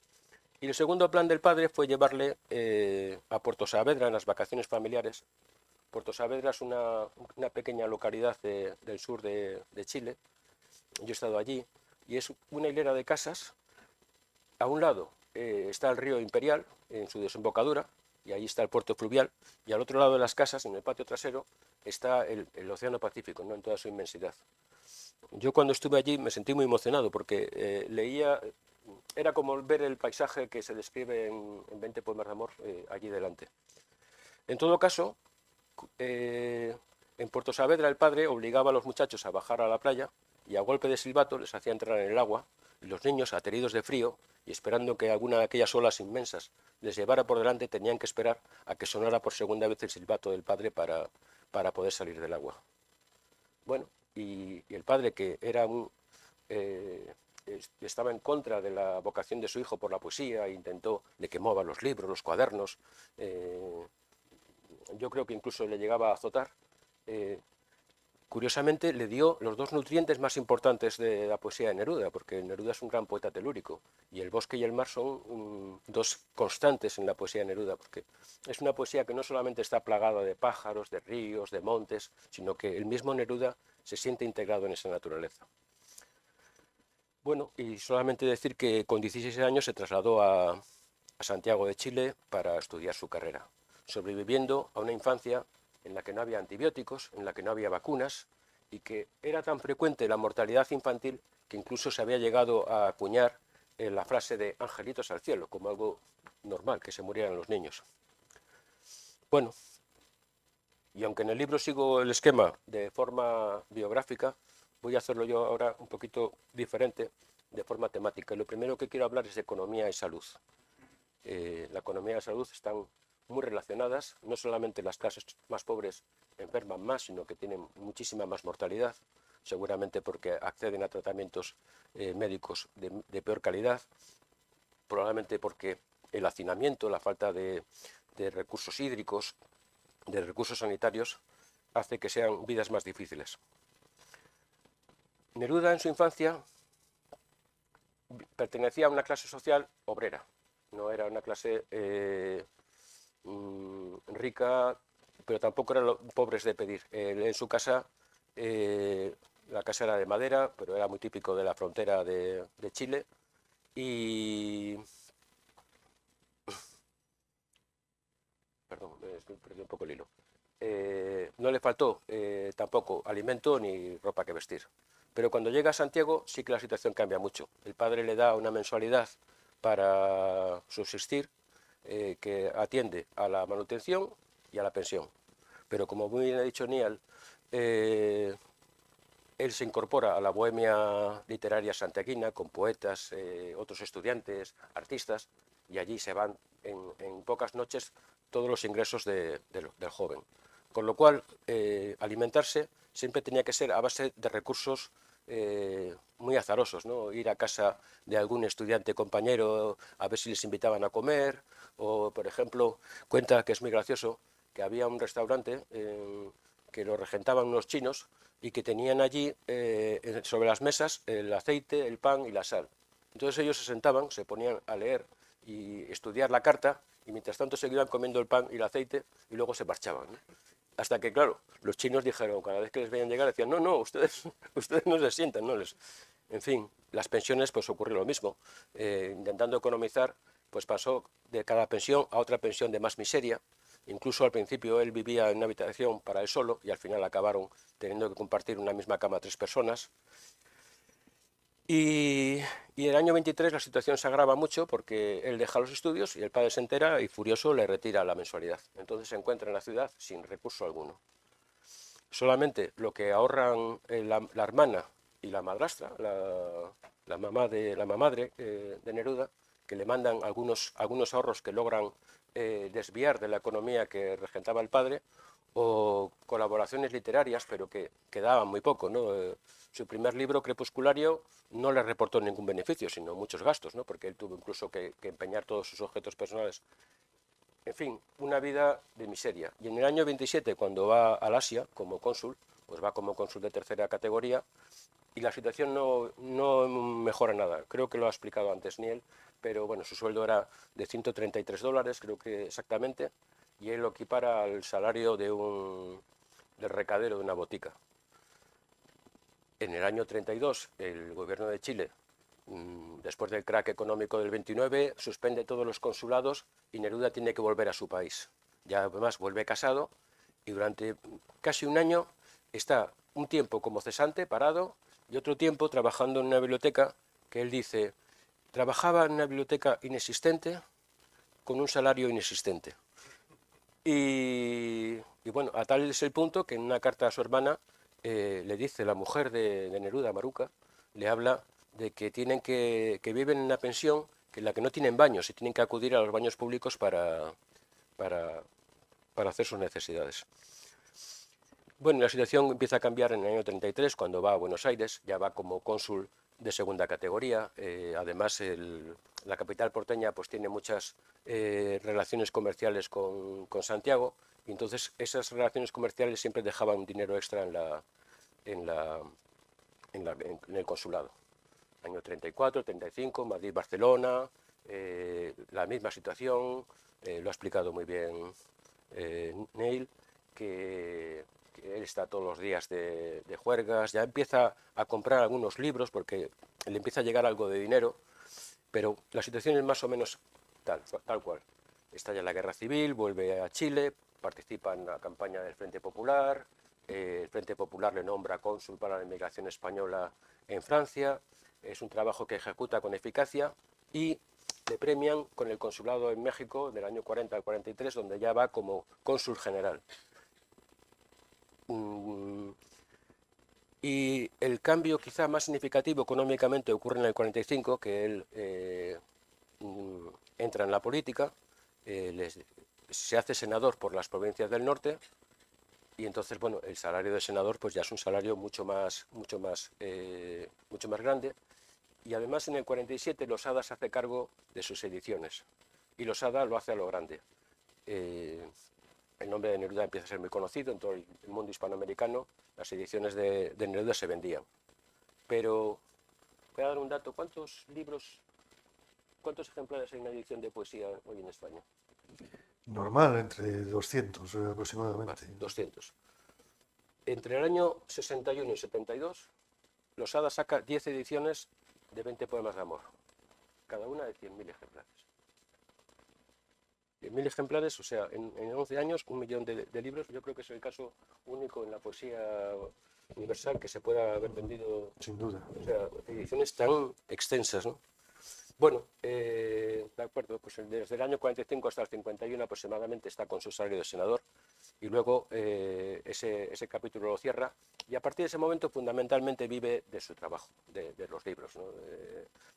Y el segundo plan del padre fue llevarle eh, a Puerto Saavedra en las vacaciones familiares. Puerto Saavedra es una, pequeña localidad del sur de, Chile. Yo he estado allí y es una hilera de casas. A un lado eh, está el río Imperial en su desembocadura y ahí está el puerto fluvial. Y al otro lado de las casas, en el patio trasero, está el, Océano Pacífico, ¿no? en toda su inmensidad. Yo cuando estuve allí me sentí muy emocionado porque eh, leía era como ver el paisaje que se describe en, 20 poemas de amor eh, allí delante. En todo caso, eh, en Puerto Saavedra el padre obligaba a los muchachos a bajar a la playa y a golpe de silbato les hacía entrar en el agua y los niños, ateridos de frío y esperando que alguna de aquellas olas inmensas les llevara por delante, tenían que esperar a que sonara por segunda vez el silbato del padre para, para poder salir del agua. Bueno, y, el padre, que era un, eh, estaba en contra de la vocación de su hijo por la poesía, e intentó, le quemaba los libros, los cuadernos, eh, yo creo que incluso le llegaba a azotar. Eh, curiosamente le dio los dos nutrientes más importantes de la poesía de Neruda, porque Neruda es un gran poeta telúrico y el bosque y el mar son mm, dos constantes en la poesía de Neruda, porque es una poesía que no solamente está plagada de pájaros, de ríos, de montes, sino que el mismo Neruda se siente integrado en esa naturaleza. Bueno, y solamente decir que con 16 años se trasladó a Santiago de Chile para estudiar su carrera, sobreviviendo a una infancia en la que no había antibióticos, en la que no había vacunas y que era tan frecuente la mortalidad infantil que incluso se había llegado a acuñar en la frase de angelitos al cielo, como algo normal, que se murieran los niños. Bueno, y aunque en el libro sigo el esquema de forma biográfica, voy a hacerlo yo ahora un poquito diferente, de forma temática. Lo primero que quiero hablar es de economía y salud. Eh, la economía y la salud están muy relacionadas, no solamente las clases más pobres enferman más, sino que tienen muchísima más mortalidad, seguramente porque acceden a tratamientos eh, médicos de, peor calidad, probablemente porque el hacinamiento, la falta de, de recursos hídricos, de recursos sanitarios, hace que sean vidas más difíciles. Neruda en su infancia pertenecía a una clase social obrera, no era una clase eh, Mm, rica, pero tampoco eran pobres de pedir. en su casa, eh, la casa era de madera, pero era muy típico de la frontera de, Chile. Y... [coughs] Perdón, perdí un poco el hilo. Eh, no le faltó tampoco alimento ni ropa que vestir. Pero cuando llega a Santiago sí que la situación cambia mucho. El padre le da una mensualidad para subsistir eh, que atiende a la manutención y a la pensión. Pero como muy bien ha dicho Nial, eh, él se incorpora a la bohemia literaria santiaguina con poetas, eh, otros estudiantes, artistas, y allí se van en, pocas noches todos los ingresos del joven. Con lo cual, alimentarse siempre tenía que ser a base de recursos muy azarosos, ¿no? ir a casa de algún estudiante compañero a ver si les invitaban a comer, o, por ejemplo, cuenta que es muy gracioso que había un restaurante eh, que lo regentaban unos chinos y que tenían allí eh, sobre las mesas el aceite, el pan y la sal. Entonces ellos se sentaban, se ponían a leer y estudiar la carta y mientras tanto seguían comiendo el pan y el aceite y luego se marchaban. Hasta que, claro, los chinos dijeron, cada vez que les veían llegar, decían, no, no, ustedes, [laughs] ustedes no se sientan, no les... En fin, las pensiones, pues ocurrió lo mismo. Eh, intentando economizar, pues pasó de cada pensión a otra pensión de más miseria. Incluso al principio él vivía en una habitación para él solo y al final acabaron teniendo que compartir una misma cama tres personas. Y, en el año 23 la situación se agrava mucho porque él deja los estudios y el padre se entera y furioso le retira la mensualidad. Entonces se encuentra en la ciudad sin recurso alguno. Solamente lo que ahorran eh, la, hermana y la madrastra, la, mamá de, la mamadre eh, de Neruda, que le mandan algunos, ahorros que logran eh, desviar de la economía que regentaba el padre, o colaboraciones literarias, pero que, quedaban muy poco. ¿no? Eh, su primer libro, Crepusculario, no le reportó ningún beneficio, sino muchos gastos, ¿no? porque él tuvo incluso que, empeñar todos sus objetos personales. En fin, una vida de miseria. Y en el año 27, cuando va al Asia como cónsul, pues va como cónsul de tercera categoría, y la situación no, mejora nada. Creo que lo ha explicado antes Niel, pero bueno, su sueldo era de 133 dólares, creo que exactamente, y él lo equipara al salario de un del recadero de una botica. En el año 32, el gobierno de Chile, mm, después del crack económico del 29, suspende todos los consulados y Neruda tiene que volver a su país. Ya además vuelve casado y durante casi un año está un tiempo como cesante, parado, y otro tiempo trabajando en una biblioteca que él dice, Trabajaba en una biblioteca inexistente con un salario inexistente. Y, bueno, a tal es el punto que en una carta a su hermana eh, le dice la mujer de, Neruda, Maruca, le habla de que tienen que, que viven en una pensión que en la que no tienen baños y tienen que acudir a los baños públicos para, para, para hacer sus necesidades. Bueno, la situación empieza a cambiar en el año 33, cuando va a Buenos Aires, ya va como cónsul de segunda categoría. Eh, además, la capital porteña pues, tiene muchas eh, relaciones comerciales con, Santiago y entonces esas relaciones comerciales siempre dejaban dinero extra en la, en, la, en, el consulado. Año 34, 35, Madrid, Barcelona, eh, la misma situación, eh, lo ha explicado muy bien Neil, que, él está todos los días de, de, juergas, ya empieza a comprar algunos libros porque le empieza a llegar algo de dinero, pero la situación es más o menos tal, tal cual. Estalla la guerra civil, vuelve a Chile, participa en la campaña del Frente Popular, el Frente Popular le nombra cónsul para la inmigración española en Francia, es un trabajo que ejecuta con eficacia y le premian con el consulado en México del año 40 al 43, donde ya va como cónsul general. Y el cambio quizá más significativo económicamente ocurre en el 45, que él eh, mm, entra en la política, eh, se hace senador por las provincias del norte, y entonces, bueno, el salario de senador pues ya es un salario mucho más, mucho más, eh, mucho más grande, y además en el 47 Losada se hace cargo de sus ediciones y Losada lo hace a lo grande. Eh, el nombre de Neruda empieza a ser muy conocido en todo el mundo hispanoamericano, las ediciones de, Neruda se vendían. Pero voy a dar un dato, ¿cuántos libros, cuántos ejemplares hay en una edición de poesía hoy en España? Normal, entre 200 aproximadamente. 200. Entre el año 61 y 72, Losada saca 10 ediciones de 20 poemas de amor, cada una de 100.000 ejemplares. 100.000 ejemplares, o sea, en, 11 años, un millón de, libros, yo creo que es el caso único en la poesía universal que se pueda haber vendido. Sin duda. O sea, ediciones tan extensas, ¿no? Bueno, eh, de acuerdo, pues desde el año 45 hasta el 51 aproximadamente está con su salario de senador y luego eh, ese, ese, capítulo lo cierra y a partir de ese momento fundamentalmente vive de su trabajo, de, los libros,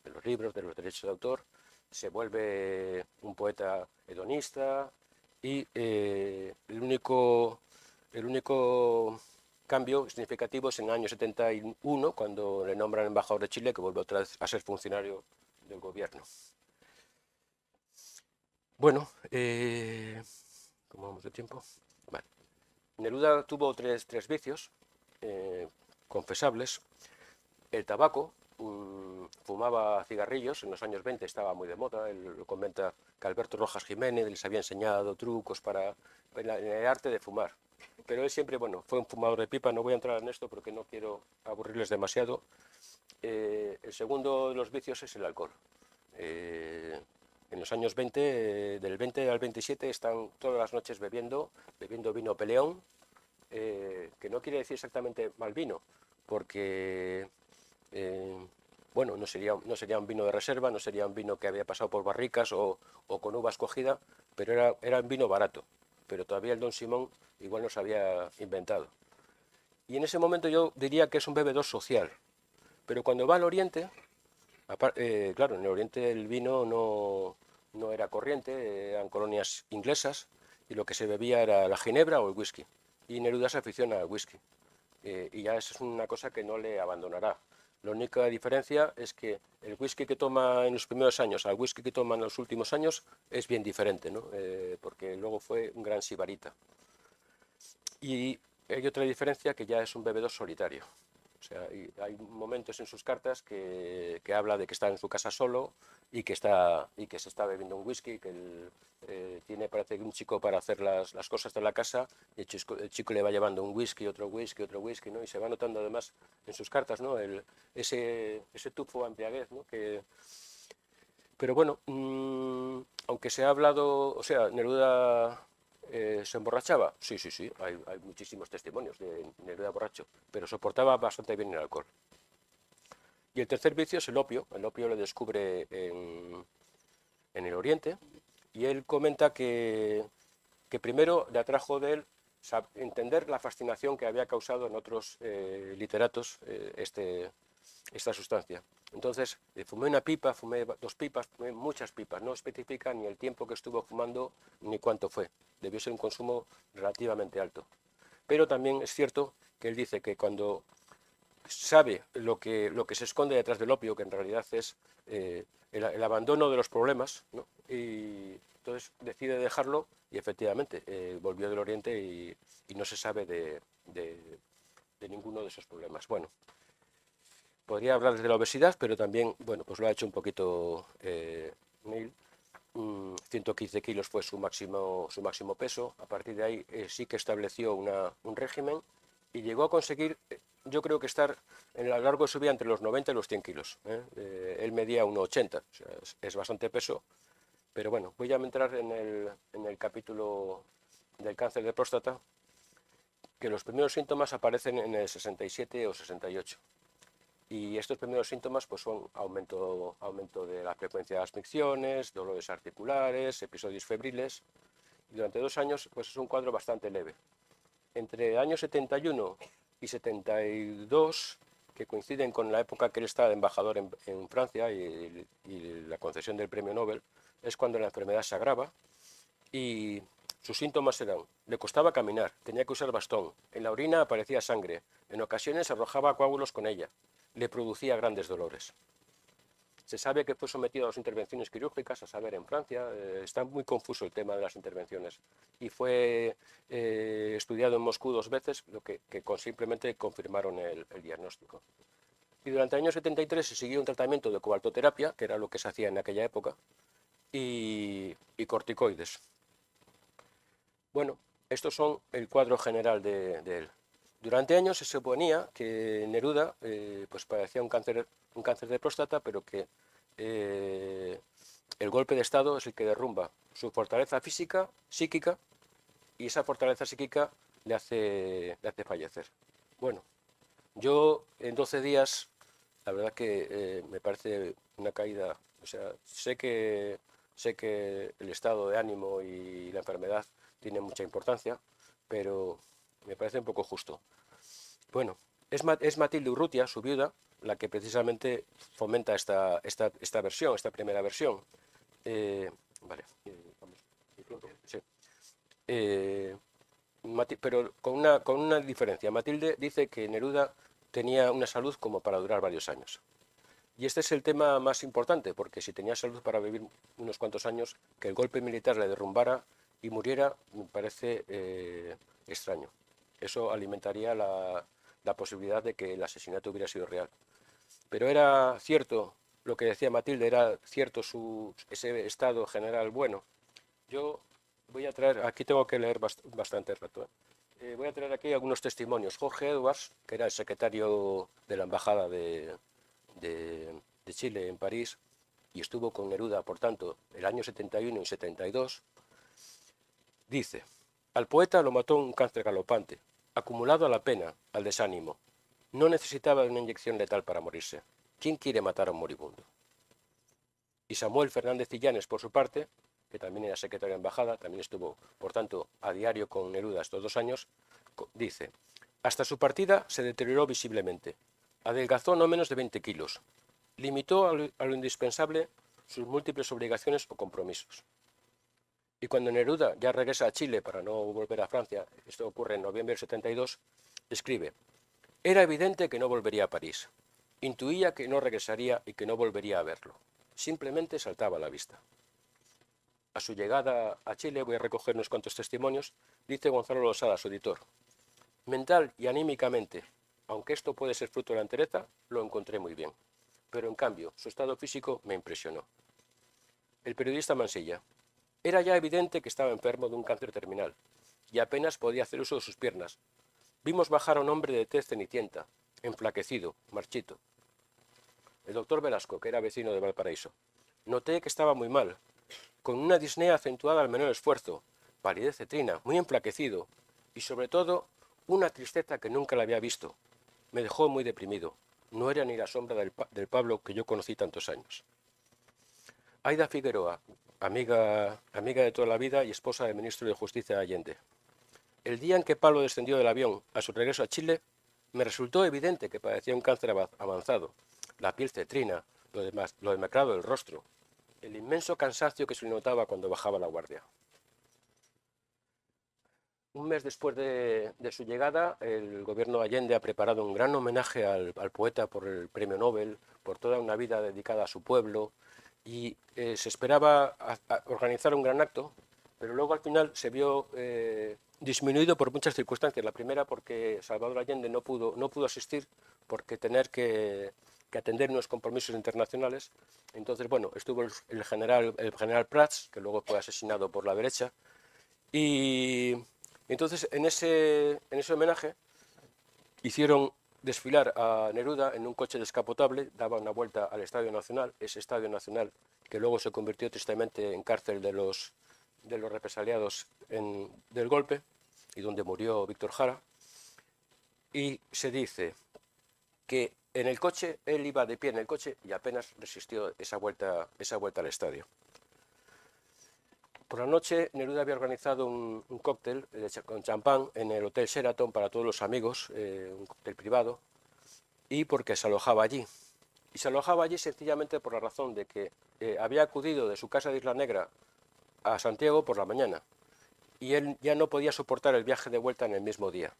de, los libros, de los derechos de autor, se vuelve un poeta hedonista y eh, el, único, el único cambio significativo es en el año 71 cuando le nombran embajador de Chile que vuelve otra vez a ser funcionario del gobierno. Bueno, eh, ¿cómo vamos de tiempo? Neruda tuvo tres, tres vicios eh, confesables. El tabaco, mm, fumaba cigarrillos, en los años 20 estaba muy de moda, él lo comenta que Alberto Rojas Jiménez les había enseñado trucos para, el arte de fumar. Pero él siempre, bueno, fue un fumador de pipa, no voy a entrar en esto porque no quiero aburrirles demasiado. Eh, el segundo de los vicios es el alcohol. Eh, en los años 20, eh, del 20 al 27, están todas las noches bebiendo, bebiendo vino peleón, que no quiere decir exactamente mal vino, porque bueno, no sería, un vino de reserva, no sería un vino que había pasado por barricas o, con uvas escogida, pero era, un vino barato. Pero todavía el Don Simón igual no se había inventado. Y en ese momento yo diría que es un bebedor social, pero cuando va al oriente, eh, claro, en el oriente el vino no, era corriente, eran colonias inglesas y lo que se bebía era la ginebra o el whisky. Y Neruda se aficiona al whisky. Eh, y ya es una cosa que no le abandonará. La única diferencia es que el whisky que toma en los primeros años al whisky que toma en los últimos años es bien diferente, ¿no? Eh, porque luego fue un gran sibarita. Y hay otra diferencia que ya es un bebedor solitario. O sea, hay momentos en sus cartas que, que, habla de que está en su casa solo y que, está, y que se está bebiendo un whisky, que él, eh, tiene, parece un chico para hacer las, las, cosas de la casa, y el chico, el chico, le va llevando un whisky, otro whisky, otro whisky, ¿no? y se va notando además en sus cartas ¿no? El, ese, ese tufo a embriaguez. ¿no? Que, pero bueno, mmm, aunque se ha hablado, o sea, Neruda eh, ¿Se emborrachaba? Sí, sí, sí, hay, muchísimos testimonios de Neruda borracho, pero soportaba bastante bien el alcohol. Y el tercer vicio es el opio. El opio lo descubre en, el Oriente y él comenta que, que, primero le atrajo de él entender la fascinación que había causado en otros eh, literatos eh, este, esta sustancia. Entonces, eh, fumé una pipa, fumé dos pipas, fumé muchas pipas. No especifica ni el tiempo que estuvo fumando ni cuánto fue. Debió ser un consumo relativamente alto. Pero también es cierto que él dice que cuando sabe lo que, lo que se esconde detrás del opio, que en realidad es eh, el, abandono de los problemas, y entonces decide dejarlo y efectivamente eh, volvió del Oriente y, no se sabe de, de ninguno de esos problemas. Bueno, podría hablar de la obesidad, pero también, bueno, pues lo ha hecho un poquito eh, Neil. 115 mm, kilos fue su máximo, su máximo peso. A partir de ahí eh, sí que estableció una, un régimen y llegó a conseguir, eh, yo creo que estar en a lo largo de su vida entre los 90 y los 100 kilos. él medía 1,80, o sea, es, bastante peso. Pero bueno, voy a entrar en el, en el capítulo del cáncer de próstata, que los primeros síntomas aparecen en el 67 o 68. Y estos primeros síntomas pues, son aumento, aumento de la frecuencia de las micciones, dolores articulares, episodios febriles. Y durante dos años pues, es un cuadro bastante leve. Entre el año 71 y 72, que coinciden con la época que él está embajador en, Francia y, y, la concesión del premio Nobel, es cuando la enfermedad se agrava y sus síntomas eran, le costaba caminar, tenía que usar bastón, en la orina aparecía sangre, en ocasiones arrojaba coágulos con ella, le producía grandes dolores. Se sabe que fue sometido a dos intervenciones quirúrgicas, a saber, en Francia. Eh, está muy confuso el tema de las intervenciones. Y fue eh, estudiado en Moscú dos veces, lo que, simplemente confirmaron el, diagnóstico. Y durante el año 73 se siguió un tratamiento de cobaltoterapia, que era lo que se hacía en aquella época, y, corticoides. Bueno, estos son el cuadro general de él. Durante años se suponía que Neruda eh, pues padecía un cáncer, de próstata, pero que eh, el golpe de Estado es el que derrumba su fortaleza física, psíquica, y esa fortaleza psíquica le hace, le hace fallecer. Bueno, yo en 12 días, la verdad que eh, me parece una caída, o sea, sé que, sé que el estado de ánimo y la enfermedad tienen mucha importancia, pero me parece un poco justo. Bueno, es, Matilde Urrutia, su viuda, la que precisamente fomenta esta, esta, esta versión, esta primera versión. Eh, vale, sí. Eh, pero con una, con una diferencia. Matilde dice que Neruda tenía una salud como para durar varios años. Y este es el tema más importante, porque si tenía salud para vivir unos cuantos años, que el golpe militar le derrumbara y muriera, me parece eh, extraño. Eso alimentaría la, posibilidad de que el asesinato hubiera sido real. Pero era cierto lo que decía Matilde, era cierto su, ese estado general bueno. Yo voy a traer, aquí tengo que leer bastante rato, ¿eh? Eh, voy a traer aquí algunos testimonios. Jorge Edwards, que era el secretario de la Embajada de, de Chile en París, y estuvo con Neruda, por tanto, el año 71 y 72, dice, al poeta lo mató un cáncer galopante, acumulado a la pena, al desánimo. No necesitaba una inyección letal para morirse. ¿Quién quiere matar a un moribundo? Y Samuel Fernández Illanes, por su parte, que también era secretario de embajada, también estuvo, por tanto, a diario con Neruda estos dos años, dice, hasta su partida se deterioró visiblemente. Adelgazó no menos de 20 kilos. Limitó a lo indispensable sus múltiples obligaciones o compromisos. Y cuando Neruda ya regresa a Chile para no volver a Francia, esto ocurre en noviembre del 72, escribe, era evidente que no volvería a París. Intuía que no regresaría y que no volvería a verlo. Simplemente saltaba a la vista. A su llegada a Chile, voy a recoger unos cuantos testimonios, dice Gonzalo Losada, su editor. Mental y anímicamente, aunque esto puede ser fruto de la entereza, lo encontré muy bien. Pero en cambio, su estado físico me impresionó. El periodista Mansilla, era ya evidente que estaba enfermo de un cáncer terminal y apenas podía hacer uso de sus piernas. Vimos bajar a un hombre de tez cenicienta, enflaquecido, marchito. El doctor Velasco, que era vecino de Valparaíso. Noté que estaba muy mal, con una disnea acentuada al menor esfuerzo, palidez cetrina, muy enflaquecido y sobre todo una tristeza que nunca la había visto. Me dejó muy deprimido. No era ni la sombra del, del Pablo que yo conocí tantos años. Aida Figueroa, amiga, amiga de toda la vida y esposa del ministro de Justicia de Allende. El día en que Pablo descendió del avión a su regreso a Chile, me resultó evidente que padecía un cáncer avanzado, la piel cetrina, lo, demás, lo demacrado del rostro, el inmenso cansancio que se le notaba cuando bajaba la guardia. Un mes después de, su llegada, el gobierno de Allende ha preparado un gran homenaje al, poeta por el premio Nobel, por toda una vida dedicada a su pueblo, y eh, se esperaba organizar un gran acto, pero luego al final se vio eh, disminuido por muchas circunstancias. La primera porque Salvador Allende no pudo, no pudo asistir porque tener que, que atender unos compromisos internacionales. Entonces, bueno, estuvo el, el general, el general Prats, que luego fue asesinado por la derecha, y entonces en ese, en ese homenaje hicieron desfilar a Neruda en un coche descapotable, daba una vuelta al Estadio Nacional, ese Estadio Nacional que luego se convirtió tristemente en cárcel de los, de los represaliados del golpe y donde murió Víctor Jara. Y se dice que en el coche, él iba de pie en el coche y apenas resistió esa vuelta, esa vuelta al estadio. Por la noche, Neruda había organizado un, cóctel cha- con champán en el Hotel Sheraton para todos los amigos, eh, un cóctel privado, y porque se alojaba allí. Y se alojaba allí sencillamente por la razón de que eh, había acudido de su casa de Isla Negra a Santiago por la mañana y él ya no podía soportar el viaje de vuelta en el mismo día.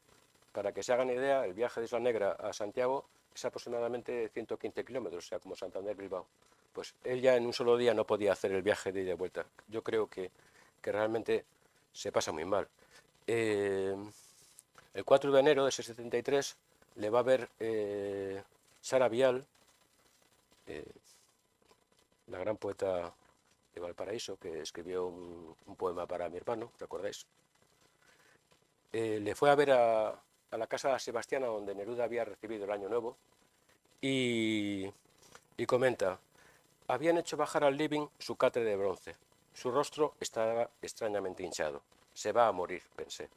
Para que se hagan idea, el viaje de Isla Negra a Santiago es aproximadamente 115 kilómetros, o sea, como Santander-Bilbao. Pues él ya en un solo día no podía hacer el viaje de ida y vuelta. Yo creo que, que realmente se pasa muy mal. Eh, el 4 de enero de ese 73 le va a ver eh, Sara Vial, eh, la gran poeta de Valparaíso, que escribió un, poema para mi hermano, ¿recordáis? Le fue a ver a, a la casa sebastiana donde Neruda había recibido el Año Nuevo y, y comenta, habían hecho bajar al living su catre de bronce. Su rostro estaba extrañamente hinchado. Se va a morir, pensé.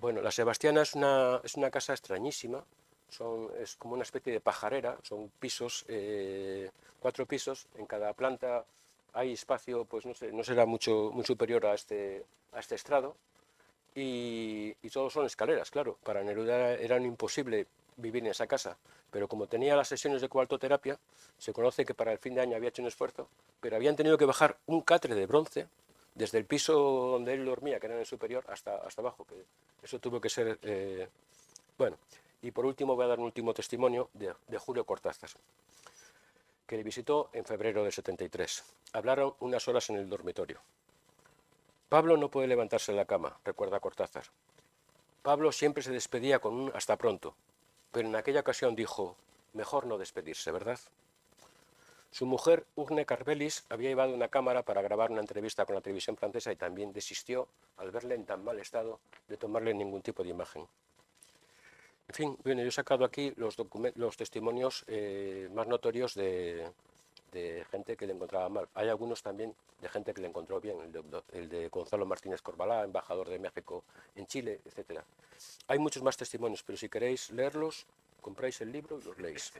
Bueno, la Sebastiana es una, es una casa extrañísima. Son, es como una especie de pajarera. Son pisos, eh, cuatro pisos. En cada planta hay espacio, pues no sé, no será mucho, muy superior a este, a este estrado. Y, y todos son escaleras, claro. Para Neruda era imposible vivir en esa casa. Pero como tenía las sesiones de cobaltoterapia, se conoce que para el fin de año había hecho un esfuerzo, pero habían tenido que bajar un catre de bronce desde el piso donde él dormía, que era en el superior, hasta, hasta abajo. Que eso tuvo que ser... eh, Bueno, y por último voy a dar un último testimonio de, de Julio Cortázar, que le visitó en febrero del 73. Hablaron unas horas en el dormitorio. Pablo no puede levantarse de la cama, recuerda Cortázar. Pablo siempre se despedía con un hasta pronto, pero en aquella ocasión dijo, mejor no despedirse, ¿verdad? Su mujer, Urne Carbelis, había llevado una cámara para grabar una entrevista con la televisión francesa y también desistió, al verle en tan mal estado, de tomarle ningún tipo de imagen. En fin, bueno, yo he sacado aquí los testimonios eh, más notorios de, de gente que le encontraba mal. Hay algunos también de gente que le encontró bien, el de, Gonzalo Martínez Corbalá, embajador de México en Chile, etc. Hay muchos más testimonios, pero si queréis leerlos, compráis el libro y los leéis.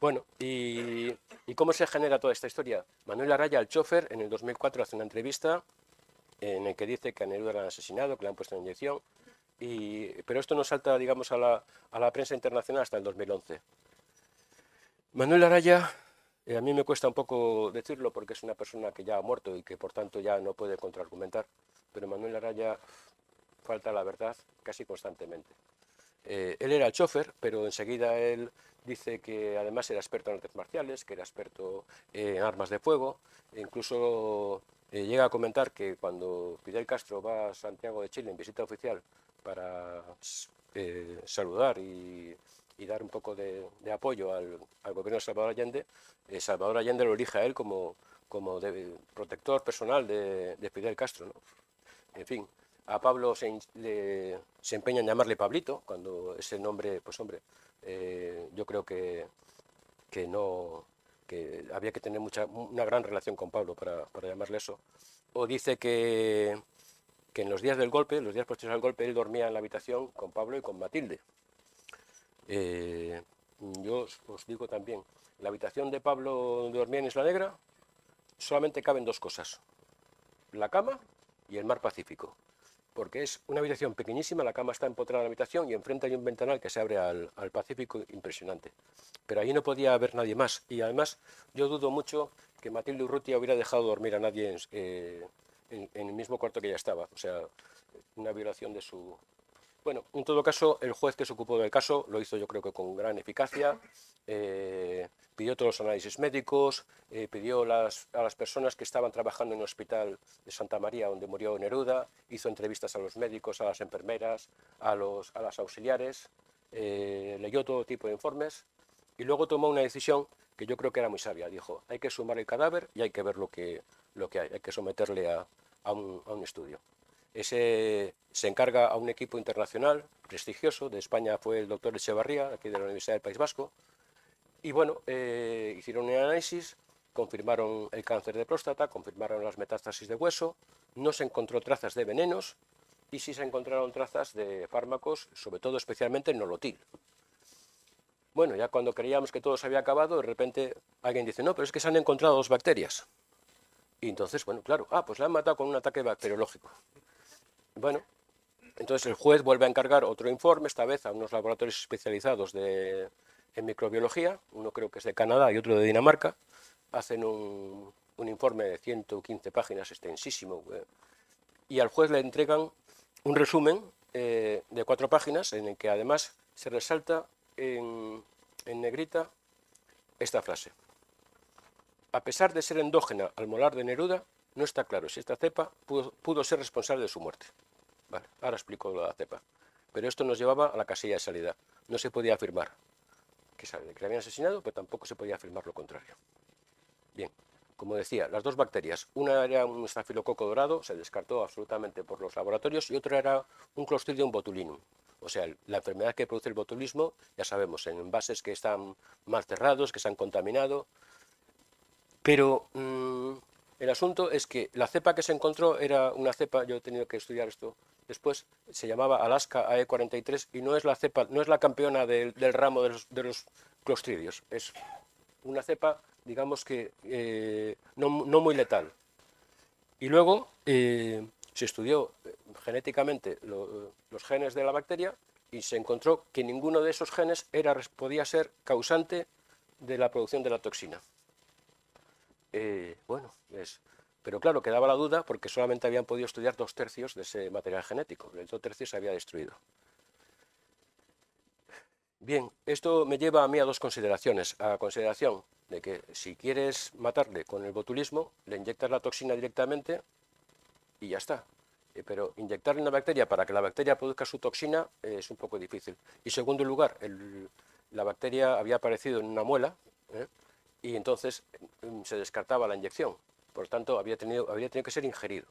Bueno, y, ¿y cómo se genera toda esta historia? Manuel Araya, el chofer, en el 2004 hace una entrevista en el que dice que a Neruda le han asesinado, que le han puesto una inyección, y, pero esto no salta, digamos, a la, a la prensa internacional hasta el 2011. Manuel Araya, eh, a mí me cuesta un poco decirlo porque es una persona que ya ha muerto y que por tanto ya no puede contraargumentar, pero Manuel Araya falta la verdad casi constantemente. Eh, él era el chofer, pero enseguida él dice que además era experto en artes marciales, que era experto en armas de fuego, e incluso eh, llega a comentar que cuando Fidel Castro va a Santiago de Chile en visita oficial para eh, saludar y, y dar un poco de, apoyo al, al gobierno de Salvador Allende, eh, Salvador Allende lo elige a él como, como protector personal de, de Fidel Castro. ¿no? En fin, a Pablo se, le- empeña en llamarle Pablito, cuando ese nombre, pues hombre, eh, yo creo que, que no que había que tener mucha, una gran relación con Pablo para, para llamarle eso. O dice que, que en los días del golpe, los días posteriores al golpe, él dormía en la habitación con Pablo y con Matilde. Eh, yo os, digo también, la habitación de Pablo donde dormía en Isla Negra solamente caben dos cosas, la cama y el mar Pacífico, porque es una habitación pequeñísima, la cama está empotrada en la habitación y enfrente hay un ventanal que se abre al, Pacífico impresionante. Pero allí no podía haber nadie más y además yo dudo mucho que Matilde Urrutia hubiera dejado dormir a nadie eh, en- en el mismo cuarto que ella estaba, o sea, una violación de su, Bueno, en todo caso, el juez que se ocupó del caso lo hizo yo creo que con gran eficacia, eh, pidió todos los análisis médicos, eh, pidió a las personas que estaban trabajando en el hospital de Santa María, donde murió Neruda, hizo entrevistas a los médicos, a las enfermeras, a, los, a las auxiliares, eh, leyó todo tipo de informes y luego tomó una decisión que yo creo que era muy sabia. Dijo, hay que sumar el cadáver y hay que ver lo que, lo que hay, hay que someterle a, a, un, a un estudio. Ese se encarga a un equipo internacional prestigioso, de España fue el doctor Echevarría, aquí de la Universidad del País Vasco, y bueno, eh, hicieron un análisis, confirmaron el cáncer de próstata, confirmaron las metástasis de hueso, no se encontró trazas de venenos y sí se encontraron trazas de fármacos, sobre todo especialmente nolotil. Bueno, ya cuando creíamos que todo se había acabado, de repente alguien dice, no, pero es que se han encontrado dos bacterias. Y entonces, bueno, claro, ah, pues la han matado con un ataque bacteriológico. Bueno, entonces el juez vuelve a encargar otro informe, esta vez a unos laboratorios especializados de, en microbiología, uno creo que es de Canadá y otro de Dinamarca, hacen un, un informe de 115 páginas, extensísimo, eh, y al juez le entregan un resumen eh, de cuatro páginas en el que además se resalta en, en negrita esta frase. A pesar de ser endógena al molar de Neruda, no está claro si esta cepa pudo, pudo ser responsable de su muerte. Ahora explico lo de la cepa. Pero esto nos llevaba a la casilla de salida. No se podía afirmar que, que le habían asesinado, pero tampoco se podía afirmar lo contrario. Bien, como decía, las dos bacterias, una era un estafilococo dorado, se descartó absolutamente por los laboratorios, y otra era un Clostridium botulinum. O sea, la enfermedad que produce el botulismo, ya sabemos, en envases que están mal cerrados, que se han contaminado. Pero mmm, el asunto es que la cepa que se encontró era una cepa, yo he tenido que estudiar esto después, se llamaba Alaska AE43 y no es la cepa, no es la campeona del, ramo de los, de los, clostridios, es una cepa, digamos que eh, no, muy letal. Y luego eh, se estudió genéticamente lo, los genes de la bacteria y se encontró que ninguno de esos genes era, podía ser causante de la producción de la toxina. Eh, bueno, es, pero claro, quedaba la duda porque solamente habían podido estudiar dos tercios de ese material genético, el otro tercio se había destruido. Bien, esto me lleva a mí a dos consideraciones. A consideración de que si quieres matarle con el botulismo, le inyectas la toxina directamente y ya está. Eh, pero inyectarle una bacteria para que la bacteria produzca su toxina eh, es un poco difícil. Y segundo lugar, la bacteria había aparecido en una muela. Y entonces mm, se descartaba la inyección. Por tanto, había tenido, había tenido que ser ingerido.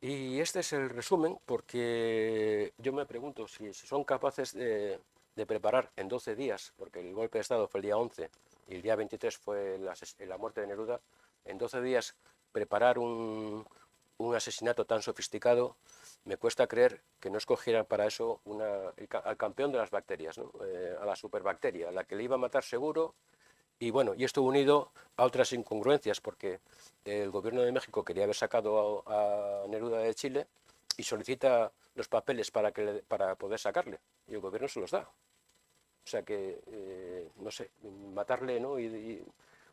Y este es el resumen, porque yo me pregunto si, son capaces de, preparar en 12 días, porque el golpe de Estado fue el día 11 y el día 23 fue la, muerte de Neruda, en 12 días preparar un, un, asesinato tan sofisticado, me cuesta creer que no escogieran para eso al campeón de las bacterias, eh, a la superbacteria, a la que le iba a matar seguro y bueno, y esto unido a otras incongruencias, porque el gobierno de México quería haber sacado a, Neruda de Chile y solicita los papeles para, que para poder sacarle, y el gobierno se los da. O sea que, eh, no sé, matarle, ¿no? Y, y,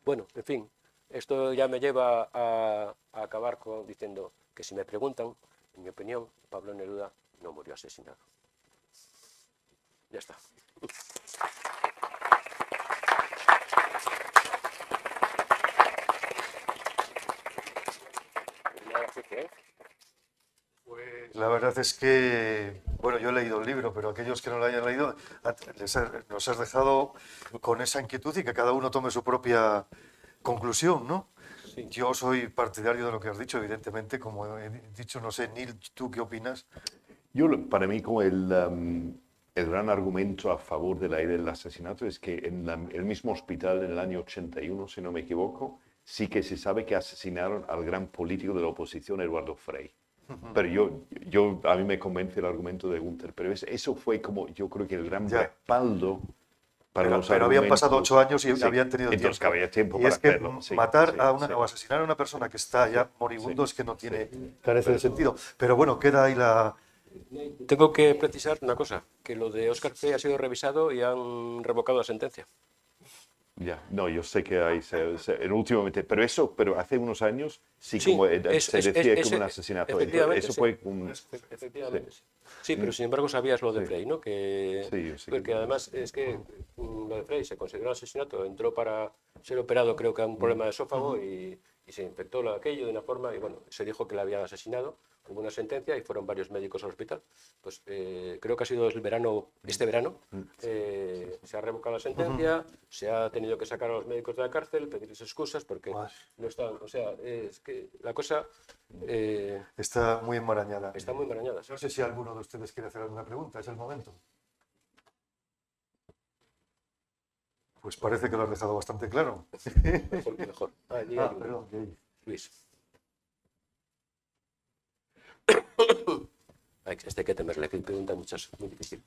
bueno, en fin, esto ya me lleva a, a acabar con, diciendo que si me preguntan, en mi opinión, Pablo Neruda no murió asesinado. Ya está. Pues la verdad es que, bueno, yo he leído el libro, pero aquellos que no lo hayan leído, les ha, nos has dejado con esa inquietud y que cada uno tome su propia conclusión, ¿no? Sí. Yo soy partidario de lo que has dicho, evidentemente, como he dicho, no sé, Neil, ¿tú qué opinas? Yo, para mí, como el, um, el gran argumento a favor de la idea del asesinato es que en la, el mismo hospital en el año 81, si no me equivoco, sí que se sabe que asesinaron al gran político de la oposición, Eduardo Frei. Pero yo, yo, a mí me convence el argumento de Gunther, pero eso fue como, yo creo que el gran ya. respaldo para pero, los pero habían pasado ocho años y sí, habían tenido entonces tiempo. había tiempo y para es que hacerlo. Sí, matar sí, a una, sí. o asesinar a una persona que está ya moribundo es que no tiene, carece de sentido. Pero bueno, queda ahí la... Tengo que precisar una cosa, que lo de Oscar Frey ha sido revisado y han revocado la sentencia. Ya, no, yo sé que hay, se- se- en últimamente, pero eso, pero hace unos años sí, Sí, como eh, es- se decía es- como un es- asesinato. efectivamente, Eso sí. fue un, Efe- Efectivamente. Sí. Sí, pero sin embargo sabías lo de Sí. Frey, ¿no? Que, Sí, yo sí porque que- además es que mm, lo de Frey se consideró asesinato, entró para ser operado creo que a un problema de esófago y, y se infectó lo- aquello de una forma y bueno, se dijo que le habían asesinado, hubo una sentencia y fueron varios médicos al hospital. Pues eh, creo que ha sido el verano, este verano, eh, se ha revocado la sentencia, se ha tenido que sacar a los médicos de la cárcel, pedirles excusas porque no están, o sea, es que la cosa eh, Está muy enmarañada. está muy enmarañada. No sé si alguno de ustedes quiere hacer alguna pregunta, es el momento. Pues parece que lo han dejado bastante claro. Mejor, mejor. Ah, Ah, perdón, ahí. Luis. [coughs] Este hay que temerle, que pregunta muchas, muy difícil.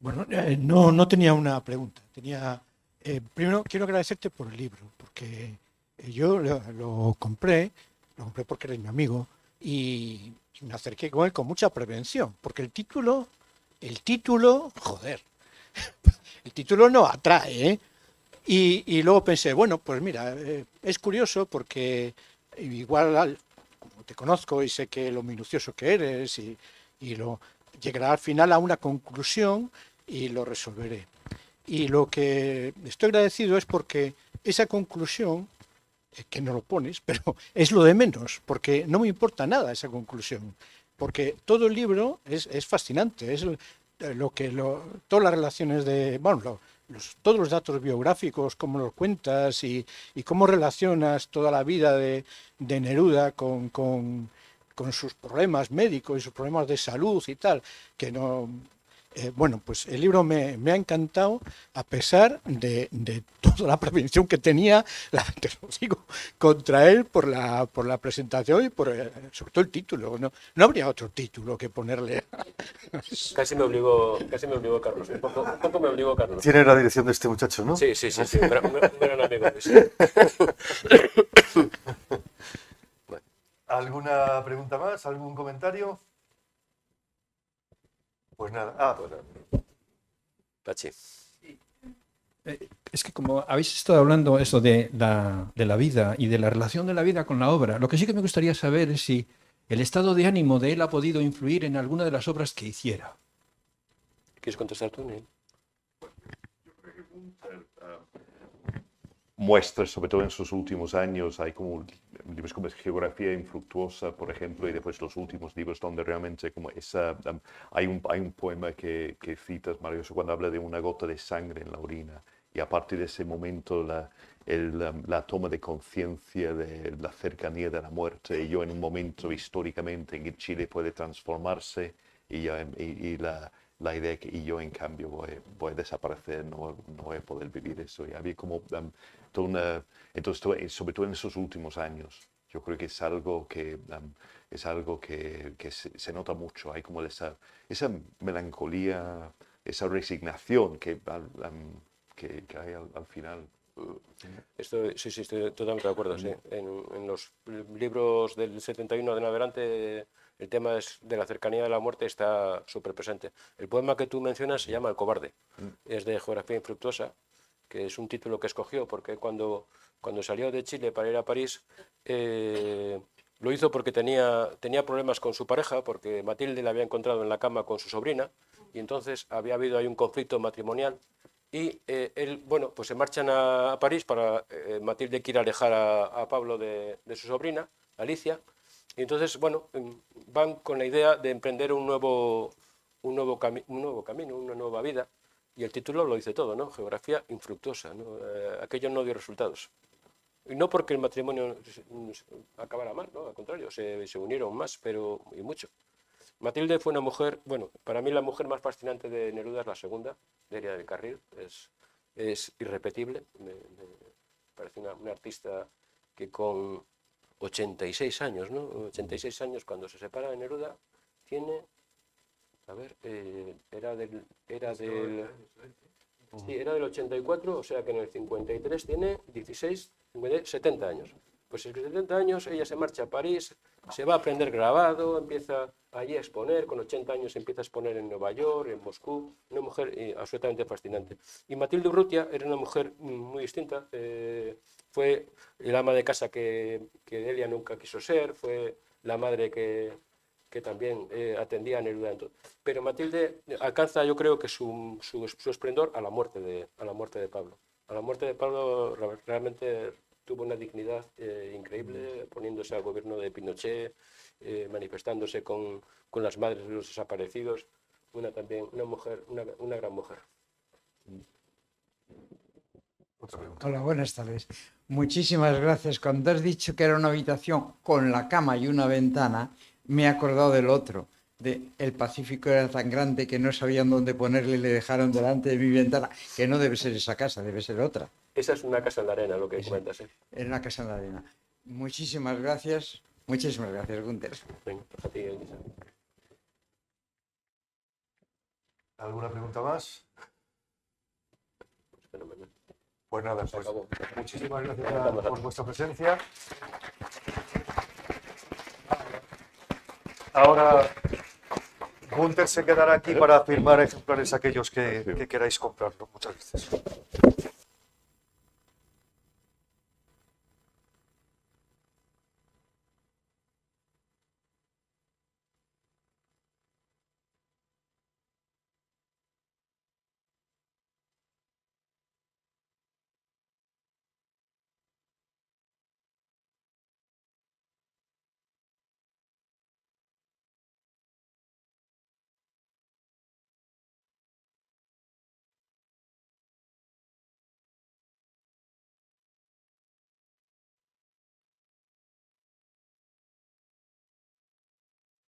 Bueno, eh, no, no tenía una pregunta. Tenía, eh, primero quiero agradecerte por el libro, porque eh, yo lo, lo compré, lo compré porque eres mi amigo y, y me acerqué con él con mucha prevención, porque el título, el título, joder, [laughs] el título no atrae, ¿eh? Y, luego pensé, bueno, pues mira, eh, es curioso porque igual al- como te conozco y sé que lo minucioso que eres y, y lo llegará al final a una conclusión y lo resolveré. Y lo que estoy agradecido es porque esa conclusión, eh, que no lo pones, [laughs] pero es lo de menos, porque no me importa nada esa conclusión, porque todo el libro es, es fascinante, es lo- que lo, todas las relaciones de, bueno, los- todos los datos biográficos, cómo los cuentas y, cómo relacionas toda la vida de, de Neruda con, con sus problemas médicos y sus problemas de salud y tal, que no... eh, bueno, pues el libro me, me ha encantado a pesar de, de toda la prevención que tenía, [laughs] la, te lo digo, contra él por la, por la presentación y por eh, sobre todo el título. No, no habría otro título que ponerle. [laughs] Casi me obligó, casi me obligó Carlos. Un poco, un poco me obligó Carlos. Tiene la dirección de este muchacho, ¿no? Sí, sí, sí, sí, un gran, un gran amigo. Luis. [laughs] ¿Alguna pregunta más? ¿Algún comentario? Pues nada. Ah, Pachi. Eh, Es que como habéis estado hablando eso de la, de la vida y de la relación de la vida con la obra, lo que sí que me gustaría saber es si el estado de ánimo de él ha podido influir en alguna de las obras que hiciera. ¿Quieres contestar tú, Neil? Muestras, sobre todo en sus últimos años, hay como libros como Geografía Infructuosa, por ejemplo, y después los últimos libros donde realmente como esa, um, hay, un, hay un poema que, que citas, maravilloso, cuando habla de una gota de sangre en la orina, y a partir de ese momento la, el, um, la toma de conciencia de la cercanía de la muerte, y yo en un momento históricamente en que Chile puede transformarse, y, y, y la, la idea que y yo en cambio voy, voy a desaparecer, no, no voy a poder vivir eso. Y había como um, una... Entonces, y sobre todo en esos últimos años, yo creo que es algo que, um, es algo que, que se, se nota mucho. Hay como esa, esa melancolía, esa resignación que, um, que, que hay al, al final. Estoy, sí, sí, estoy totalmente de acuerdo. Sí. En, en los libros del 71 de en adelante, el tema es de la cercanía de la muerte está súper presente. El poema que tú mencionas se llama El cobarde. Es de Geografía Infructuosa, que es un título que escogió porque cuando, cuando salió de Chile para ir a París, eh, lo hizo porque tenía, tenía problemas con su pareja, porque Matilde la había encontrado en la cama con su sobrina, y entonces había habido ahí un conflicto matrimonial y eh, él, bueno, pues se marchan a, París para eh, Matilde quiere alejar a, a Pablo de, de su sobrina, Alicia. Y entonces, bueno, em, van con la idea de emprender un nuevo, un nuevo, un nuevo camino, una nueva vida. Y el título lo dice todo, ¿no? Geografía infructuosa. Eh, aquello no dio resultados. Y no porque el matrimonio acabara mal, ¿no? Al contrario, se, unieron más, pero y mucho. Matilde fue una mujer, bueno, para mí la mujer más fascinante de Neruda es la segunda, Delia del Carril, es, irrepetible, parece una, una artista que con 86 años, ¿no? 86 años cuando se separa de Neruda, tiene, a ver, eh, era del, era del, sí, era del 84, o sea que en el 53 tiene 16, 50, 70 años. Pues a los 70 años ella se marcha a París, se va a aprender grabado, empieza allí a exponer, con 80 años empieza a exponer en Nueva York, en Moscú, una mujer eh, absolutamente fascinante. Y Matilde Urrutia era una mujer muy distinta, eh, fue el ama de casa que, que Delia nunca quiso ser, fue la madre que, que también eh, atendía a Neruda. Pero Matilde alcanza, yo creo que su, su, su esplendor a la, muerte de, a la muerte de Pablo. A la muerte de Pablo re- realmente tuvo una dignidad eh, increíble, poniéndose al gobierno de Pinochet, eh, manifestándose con, con las madres de los desaparecidos. Una también, una mujer, una, una gran mujer. Otra pregunta. Hola, buenas tardes. Muchísimas gracias. Cuando has dicho que era una habitación con la cama y una ventana, me he acordado del otro. De el Pacífico era tan grande que no sabían dónde ponerle y le dejaron delante de mi ventana, que no debe ser esa casa, debe ser otra. Esa es una casa en la arena, lo que comentas. ¿eh? Era una casa en la arena. Muchísimas gracias. Muchísimas gracias, Gunter. Venga, a ti, Elisa. ¿Alguna pregunta más? Fenomenal. Pues nada, pues muchísimas gracias por vuestra presencia. Ahora, Gunther se quedará aquí para firmar ejemplares aquellos que, que queráis comprarlo. Muchas gracias.